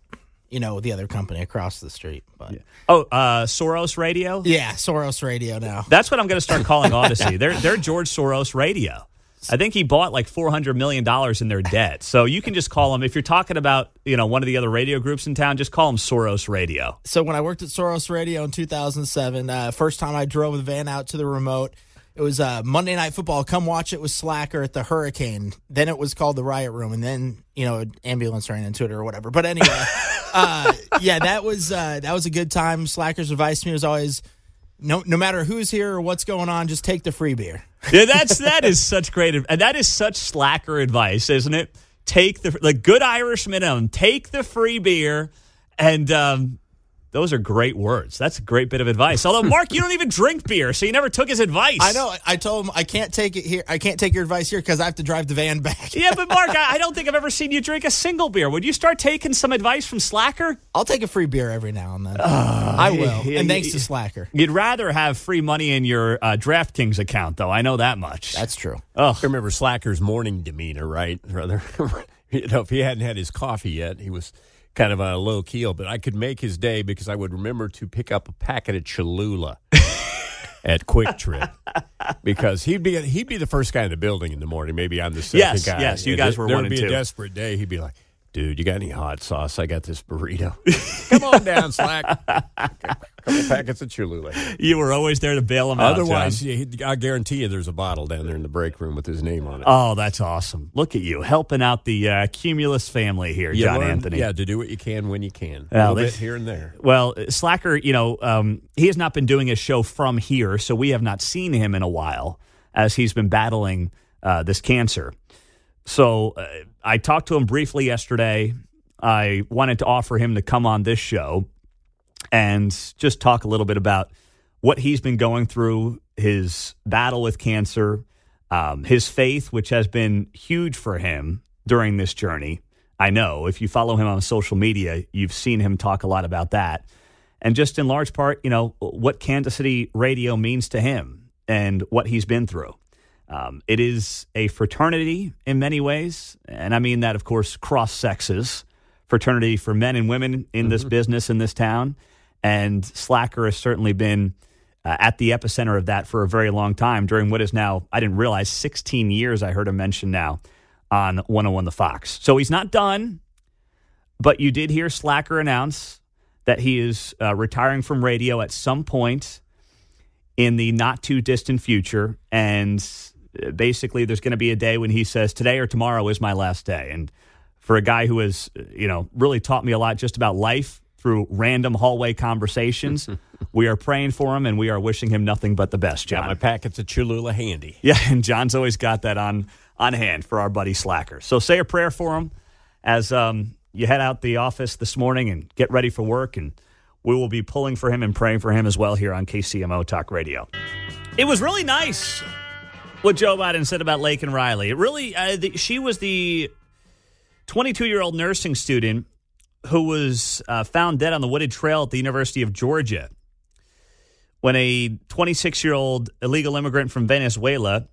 you know, the other company across the street. But yeah, Oh, uh, Soros Radio. Yeah, Soros Radio now. That's what I'm going to start calling Audacy. they're they're George Soros Radio. I think he bought like 400 million dollars in their debt. So you can just call him if you're talking about you know one of the other radio groups in town. Just call him Soros Radio. So when I worked at Soros Radio in 2007, uh, first time I drove the van out to the remote, it was uh, Monday Night Football. Come watch it with Slacker at the Hurricane. Then it was called the Riot Room, and then you know an ambulance ran into it or whatever. But anyway, uh, yeah, that was uh, that was a good time. Slacker's advice to me was always. No, no matter who's here or what's going on, just take the free beer. Yeah, that's that is such great and that is such slacker advice, isn't it? Take the the good Irish minimum. Take the free beer, and um, those are great words. That's a great bit of advice. Although Mark, you don't even drink beer, so you never took his advice. I know. I- I told him I can't take it here. I can't take your advice here because I have to drive the van back. Yeah, but Mark, I, I don't think I've ever seen you drink a single beer. Would you start taking some advice from Slacker? I'll take a free beer every now and then. I will. yeah, and thanks yeah. to Slacker. You'd rather have free money in your uh, DraftKings account, though. I know that much. That's true. Oh, I remember Slacker's morning demeanor, right? Rather, you know, if he hadn't had his coffee yet, he was kind of on a low keel. But I could make his day because I would remember to pick up a packet of Cholula at QuikTrip because he'd be he'd be the first guy in the building in the morning. Maybe I'm the second Yes, guy. yes, you And guys there- were there one would be two. a desperate day. He'd be like. Dude, you got any hot sauce? I got this burrito. Come on down, Slack. A couple packets of Cholula. you were always there to bail him out. Otherwise, yeah, I guarantee you there's a bottle down there in the break room with his name on it. Oh, that's awesome. Look at you helping out the uh, Cumulus family here, You John learn- Anthony. Yeah, to do what you can when you can. A little they- bit here and there. Well, Slacker, you know, um, he has not been doing his show from here, so we have not seen him in a while as he's been battling uh, this cancer. So uh, I talked to him briefly yesterday. I wanted to offer him to come on this show and just talk a little bit about what he's been going through, his battle with cancer, um, his faith, which has been huge for him during this journey. I know if you follow him on social media, you've seen him talk a lot about that. And just in large part, you know, what Kansas City radio means to him and what he's been through. Um, it is a fraternity in many ways. And I mean that, of course, cross sexes, fraternity for men and women in this business, in this town. And Slacker has certainly been uh, at the epicenter of that for a very long time during what is now, I didn't realize, 16 years, I heard him mention now on 101 The Fox. So he's not done, but you did hear Slacker announce that he is uh, retiring from radio at some point in the not too distant future. And basically, there's going to be a day when he says, Today or tomorrow is my last day. And for a guy who has, you know, really taught me a lot just about life through random hallway conversations, we are praying for him and we are wishing him nothing but the best, John. Got my packets of Cholula handy. Yeah, and John's always got that on on hand for our buddy Slacker. So say a prayer for him as um, you head out the office this morning and get ready for work, and we will be pulling for him and praying for him as well here on KCMO Talk Radio. It was really nice what Joe Biden said about Laken Riley. It really, uh, the, she was the 22 year old nursing student who was uh, found dead on the wooded trail at the University of Georgia when a 26 year old illegal immigrant from Venezuela,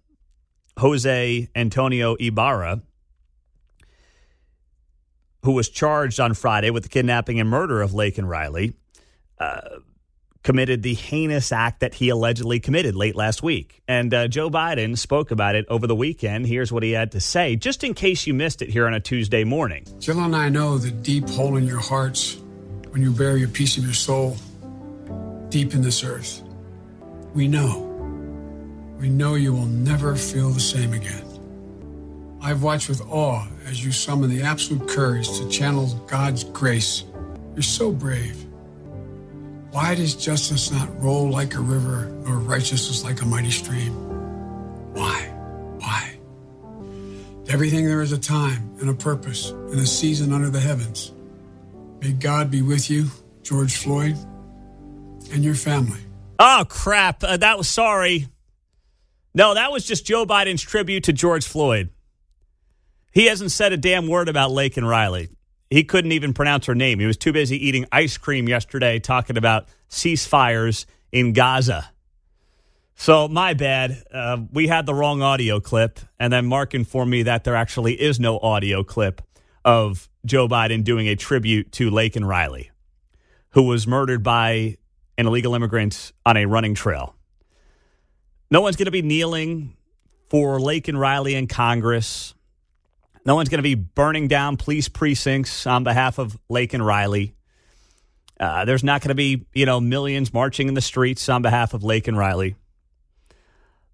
Jose Antonio Ibarra, who was charged on Friday with the kidnapping and murder of Laken Riley, uh, committed the heinous act that he allegedly committed late last week. And uh, Joe Biden spoke about it over the weekend. Here's what he had to say, just in case you missed it here on a Tuesday morning. Jill and I know the deep hole in your hearts when you bury a piece of your soul deep in this earth. We know. We know you will never feel the same again. I've watched with awe as you summon the absolute courage to channel God's grace. You're so brave. Why does justice not roll like a river, nor righteousness like a mighty stream? Why? Why? To everything there is a time and a purpose and a season under the heavens. May God be with you, George Floyd, and your family. Oh, crap. Uh, that was sorry. No, that was just Joe Biden's tribute to George Floyd. He hasn't said a damn word about Laken Riley. He couldn't even pronounce her name. He was too busy eating ice cream yesterday talking about ceasefires in Gaza. So, my bad. Uh, we had the wrong audio clip. And then Mark informed me that there actually is no audio clip of Joe Biden doing a tribute to Laken Riley, who was murdered by an illegal immigrant on a running trail. No one's going to be kneeling for Laken Riley in Congress. No one's going to be burning down police precincts on behalf of Laken Riley. Uh, there's not going to be, you know, millions marching in the streets on behalf of Laken Riley.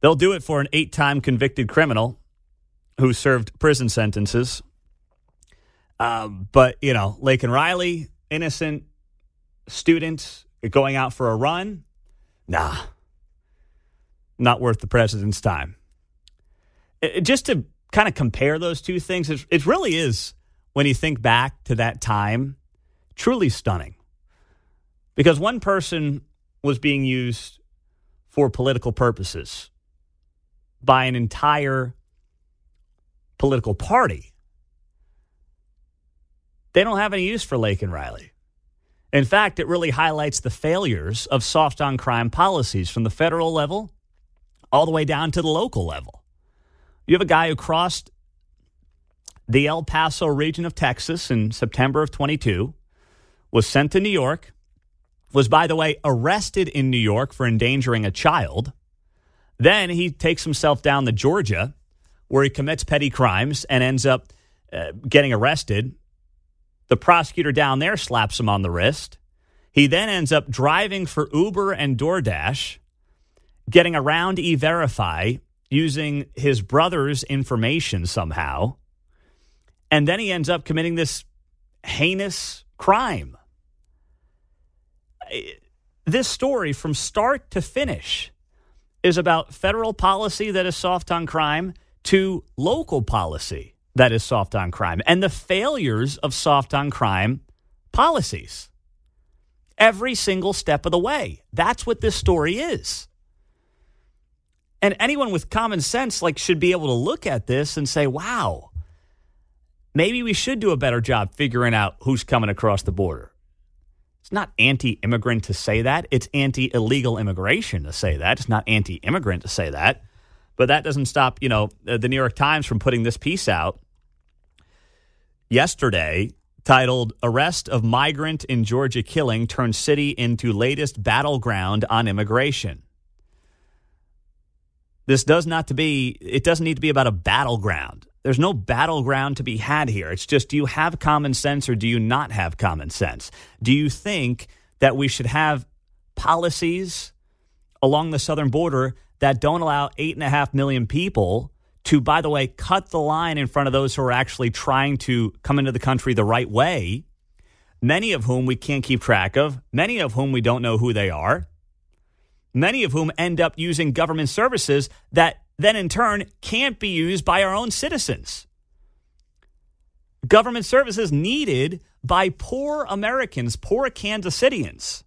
They'll do it for an eight time convicted criminal who served prison sentences. Um, but, you know, Laken Riley, innocent student going out for a run, nah, not worth the president's time. It, just to kind of compare those two things, it, it really is, when you think back to that time, truly stunning. Because one person was being used for political purposes by an entire political party. They don't have any use for Laken Riley. In fact, it really highlights the failures of soft on crime policies from the federal level all the way down to the local level. You have a guy who crossed the El Paso region of Texas in September of 22, was sent to New York, was, by the way, arrested in New York for endangering a child. Then he takes himself down to Georgia, where he commits petty crimes and ends up uh, getting arrested. The prosecutor down there slaps him on the wrist. He then ends up driving for Uber and DoorDash, getting around E Verify using his brother's information somehow. And then he ends up committing this heinous crime. This story, from start to finish, is about federal policy that is soft on crime to local policy that is soft on crime and the failures of soft on crime policies. Every single step of the way. That's what this story is. And anyone with common sense like should be able to look at this and say, "Wow, maybe we should do a better job figuring out who's coming across the border." It's not anti-immigrant to say that. It's anti-illegal immigration to say that. It's not anti-immigrant to say that. But that doesn't stop, you know, uh, the New York Times from putting this piece out yesterday titled Arrest of Migrant in Georgia Killing Turns City into Latest Battleground on Immigration. This does not to be it doesn't need to be about a battleground. There's no battleground to be had here. It's just do you have common sense or do you not have common sense? Do you think that we should have policies along the southern border that don't allow eight and a half million people to, by the way, cut the line in front of those who are actually trying to come into the country the right way, many of whom we can't keep track of, many of whom we don't know who they are, many of whom end up using government services that then in turn can't be used by our own citizens. Government services needed by poor Americans, poor Kansas Cityans,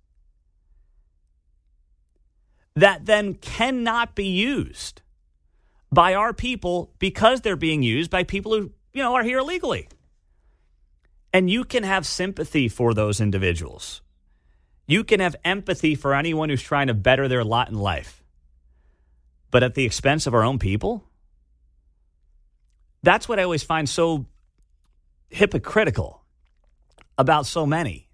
that then cannot be used by our people because they're being used by people who, you know, are here illegally. And you can have sympathy for those individuals. You can have empathy for anyone who's trying to better their lot in life. But at the expense of our own people? That's what I always find so hypocritical about so many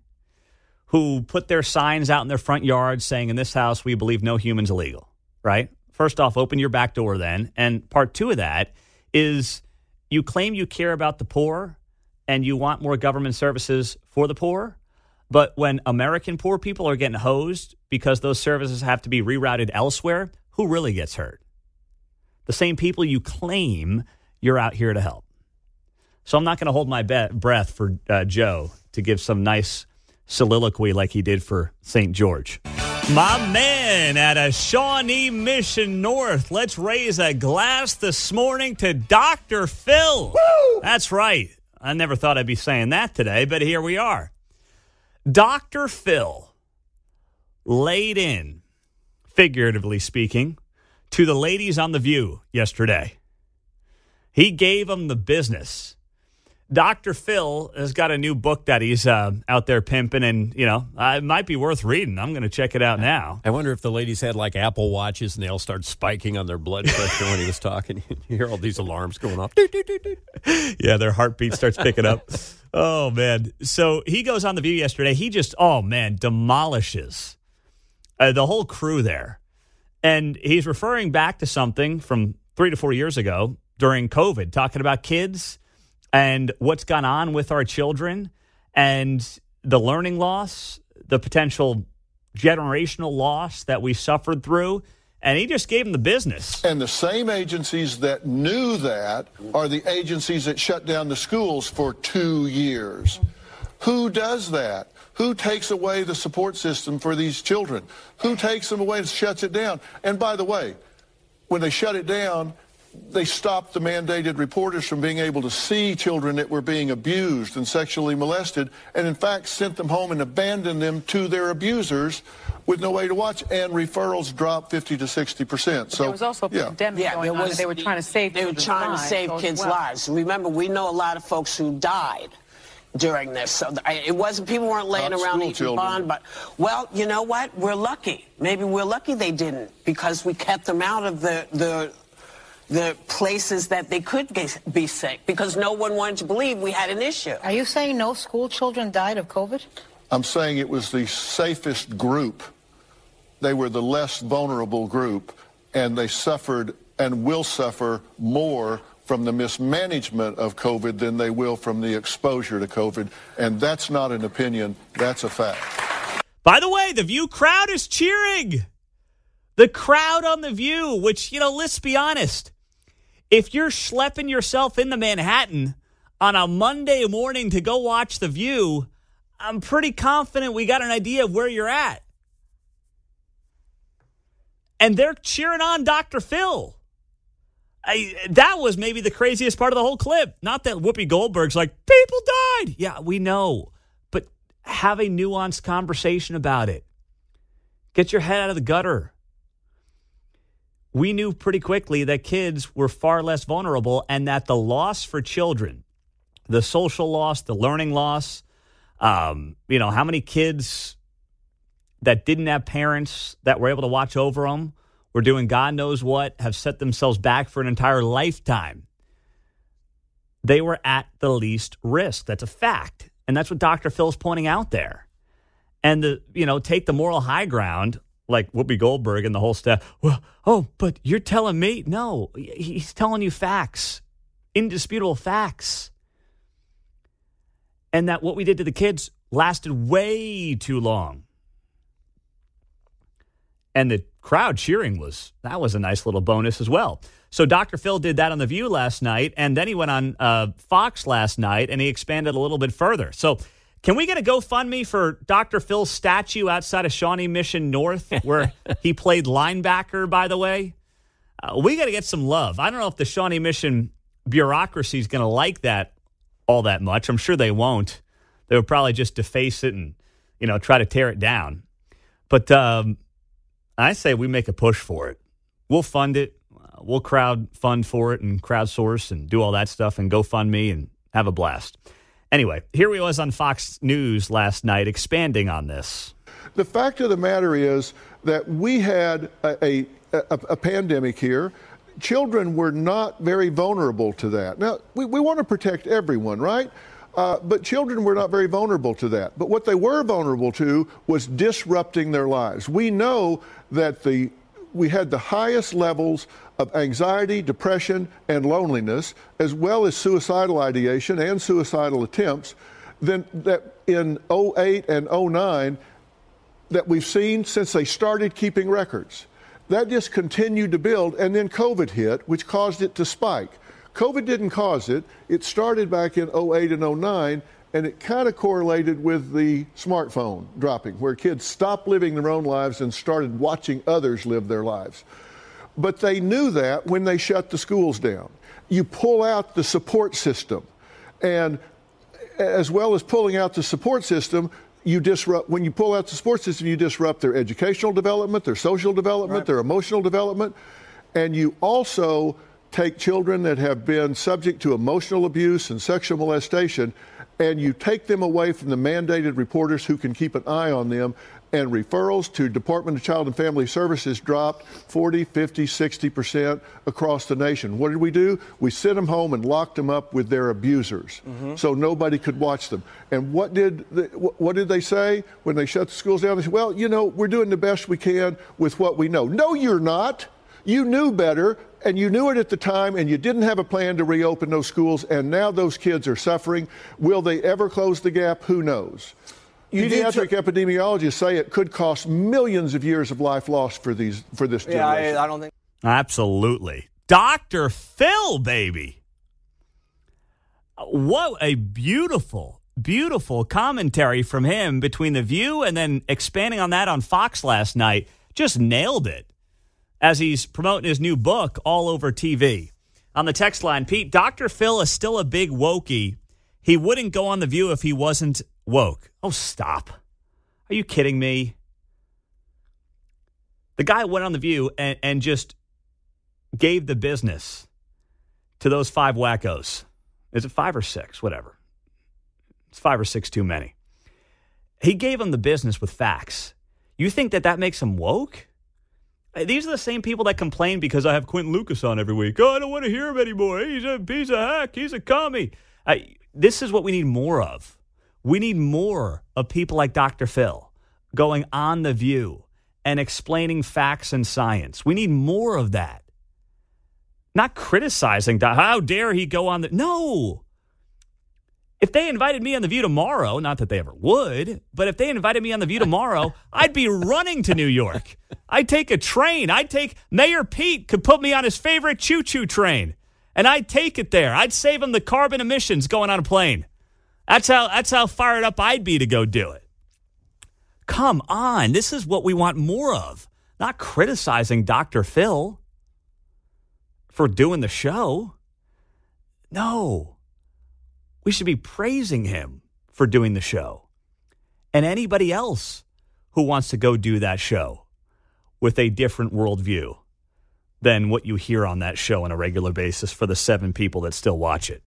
who put their signs out in their front yards saying, In this house, we believe no human's illegal, right? First off, open your back door then. And part two of that is you claim you care about the poor and you want more government services for the poor. But when American poor people are getting hosed because those services have to be rerouted elsewhere, who really gets hurt? The same people you claim you're out here to help. So I'm not going to hold my be- breath for uh, Joe to give some nice soliloquy like he did for St. George. My man at a Shawnee Mission North. Let's raise a glass this morning to Dr. Phil. Woo! That's right. I never thought I'd be saying that today, but here we are. Dr. Phil laid in, figuratively speaking, to the ladies on The View yesterday. He gave them the business. Dr. Phil has got a new book that he's uh, out there pimping, and you know uh, it might be worth reading. I'm going to check it out now. I wonder if the ladies had like Apple watches and they all start spiking on their blood pressure when he was talking. You hear all these alarms going off. yeah, their heartbeat starts picking up. Oh man! So he goes on the View yesterday. He just oh man demolishes uh, the whole crew there, and he's referring back to something from three to four years ago during COVID, talking about kids and what's gone on with our children and the learning loss, the potential generational loss that we suffered through. And he just gave him the business. And the same agencies that knew that are the agencies that shut down the schools for two years. Who does that? Who takes away the support system for these children? Who takes them away and shuts it down? And by the way, when they shut it down, they stopped the mandated reporters from being able to see children that were being abused and sexually molested, and in fact sent them home and abandoned them to their abusers with no way to watch. And referrals dropped 50 to 60 percent. So there was also a yeah. pandemic Yeah, going there on. and they were trying to save. They were children's trying to save so kids' well. lives. Remember, we know a lot of folks who died during this. So it wasn't people weren't laying Not around school eating children. bond. But well, you know what? We're lucky. Maybe we're lucky they didn't because we kept them out of the the the places that they could get, be sick because no one wanted to believe we had an issue. Are you saying no school children died of COVID? I'm saying it was the safest group. They were the less vulnerable group, and they suffered and will suffer more from the mismanagement of COVID than they will from the exposure to COVID. And that's not an opinion, that's a fact. By the way, the View crowd is cheering. The crowd on the View, which, you know, let's be honest, if you're schlepping yourself into Manhattan on a Monday morning to go watch the View, I'm pretty confident we got an idea of where you're at. And they're cheering on Dr. Phil. I, that was maybe the craziest part of the whole clip. Not that Whoopi Goldberg's like, people died. Yeah, we know. But have a nuanced conversation about it. Get your head out of the gutter. We knew pretty quickly that kids were far less vulnerable and that the loss for children, the social loss, the learning loss, um, you know, how many kids that didn't have parents that were able to watch over them were doing God knows what, have set themselves back for an entire lifetime. They were at the least risk. That's a fact. And that's what Dr. Phil's pointing out there. And the, you know, take the moral high ground, like Whoopi Goldberg and the whole staff. Well, oh, but you're telling me? No, he's telling you facts. indisputable facts. And that what we did to the kids lasted way too long. And the crowd cheering was that was a nice little bonus as well. So Dr. Phil did that on The View last night, and then he went on uh, Fox last night and he expanded a little bit further. So can we get a GoFundMe for Dr. Phil's statue outside of Shawnee Mission North, where he played linebacker, by the way? Uh, we got to get some love. I don't know if the Shawnee Mission bureaucracy is going to like that all that much. I'm sure they won't. They would probably just deface it and, you know, try to tear it down. But um, I say we make a push for it. We'll fund it. Uh, we'll crowd fund for it and crowdsource and do all that stuff and GoFundMe and have a blast. Anyway, here he was on Fox News last night expanding on this. The fact of the matter is that we had a, a, a, a pandemic here. Children were not very vulnerable to that. Now, we, we want to protect everyone, right? Uh, but children were not very vulnerable to that. But what they were vulnerable to was disrupting their lives. We know that the we had the highest levels of anxiety, depression, and loneliness, as well as suicidal ideation and suicidal attempts, than that in 08 and 09 that we've seen since they started keeping records. That just continued to build, and then COVID hit, which caused it to spike. COVID didn't cause it. It started back in 08 and 09, and it kind of correlated with the smartphone dropping, where kids stopped living their own lives and started watching others live their lives. But they knew that when they shut the schools down. You pull out the support system, and as well as pulling out the support system, you disrupt when you pull out the support system you disrupt their educational development their social development right. their emotional development and you also take children that have been subject to emotional abuse and sexual molestation and you take them away from the mandated reporters who can keep an eye on them and referrals to Department of Child and Family Services dropped 40, 50, 60% across the nation. What did we do? We sent them home and locked them up with their abusers mm-hmm. so nobody could watch them. And what did, the, what did they say when they shut the schools down? They said, well, you know, we're doing the best we can with what we know. No, you're not. You knew better and you knew it at the time and you didn't have a plan to reopen those schools and now those kids are suffering. Will they ever close the gap? Who knows? You Pediatric epidemiologists say it could cost millions of years of life lost for these for this yeah, generation. I, I don't think. Absolutely, Doctor Phil, baby. What a beautiful, beautiful commentary from him between the View and then expanding on that on Fox last night. Just nailed it as he's promoting his new book all over TV. On the text line, Pete, Dr. Phil is still a big wokey. He wouldn't go on The View if he wasn't woke. Oh, stop. Are you kidding me? The guy went on The View and, and just gave the business to those five wackos. Is it five or six? Whatever. It's five or six too many. He gave them the business with facts. You think that that makes him woke? These are the same people that complain because I have Quinton Lucas on every week. Oh, I don't want to hear him anymore. He's a piece of hack. He's a commie. I, this is what we need more of. We need more of people like Dr. Phil going on The View and explaining facts and science. We need more of that. Not criticizing, how dare he go on the. No. If they invited me on The View tomorrow, not that they ever would, but if they invited me on The View tomorrow, I'd be running to New York. I'd take a train. I'd take, Mayor Pete could put me on his favorite choo choo train, and I'd take it there. I'd save him the carbon emissions going on a plane. That's how that's how fired up I'd be to go do it. Come on, this is what we want more of. Not criticizing Dr. Phil for doing the show. No. We should be praising him for doing the show. And anybody else who wants to go do that show with a different worldview than what you hear on that show on a regular basis for the seven people that still watch it.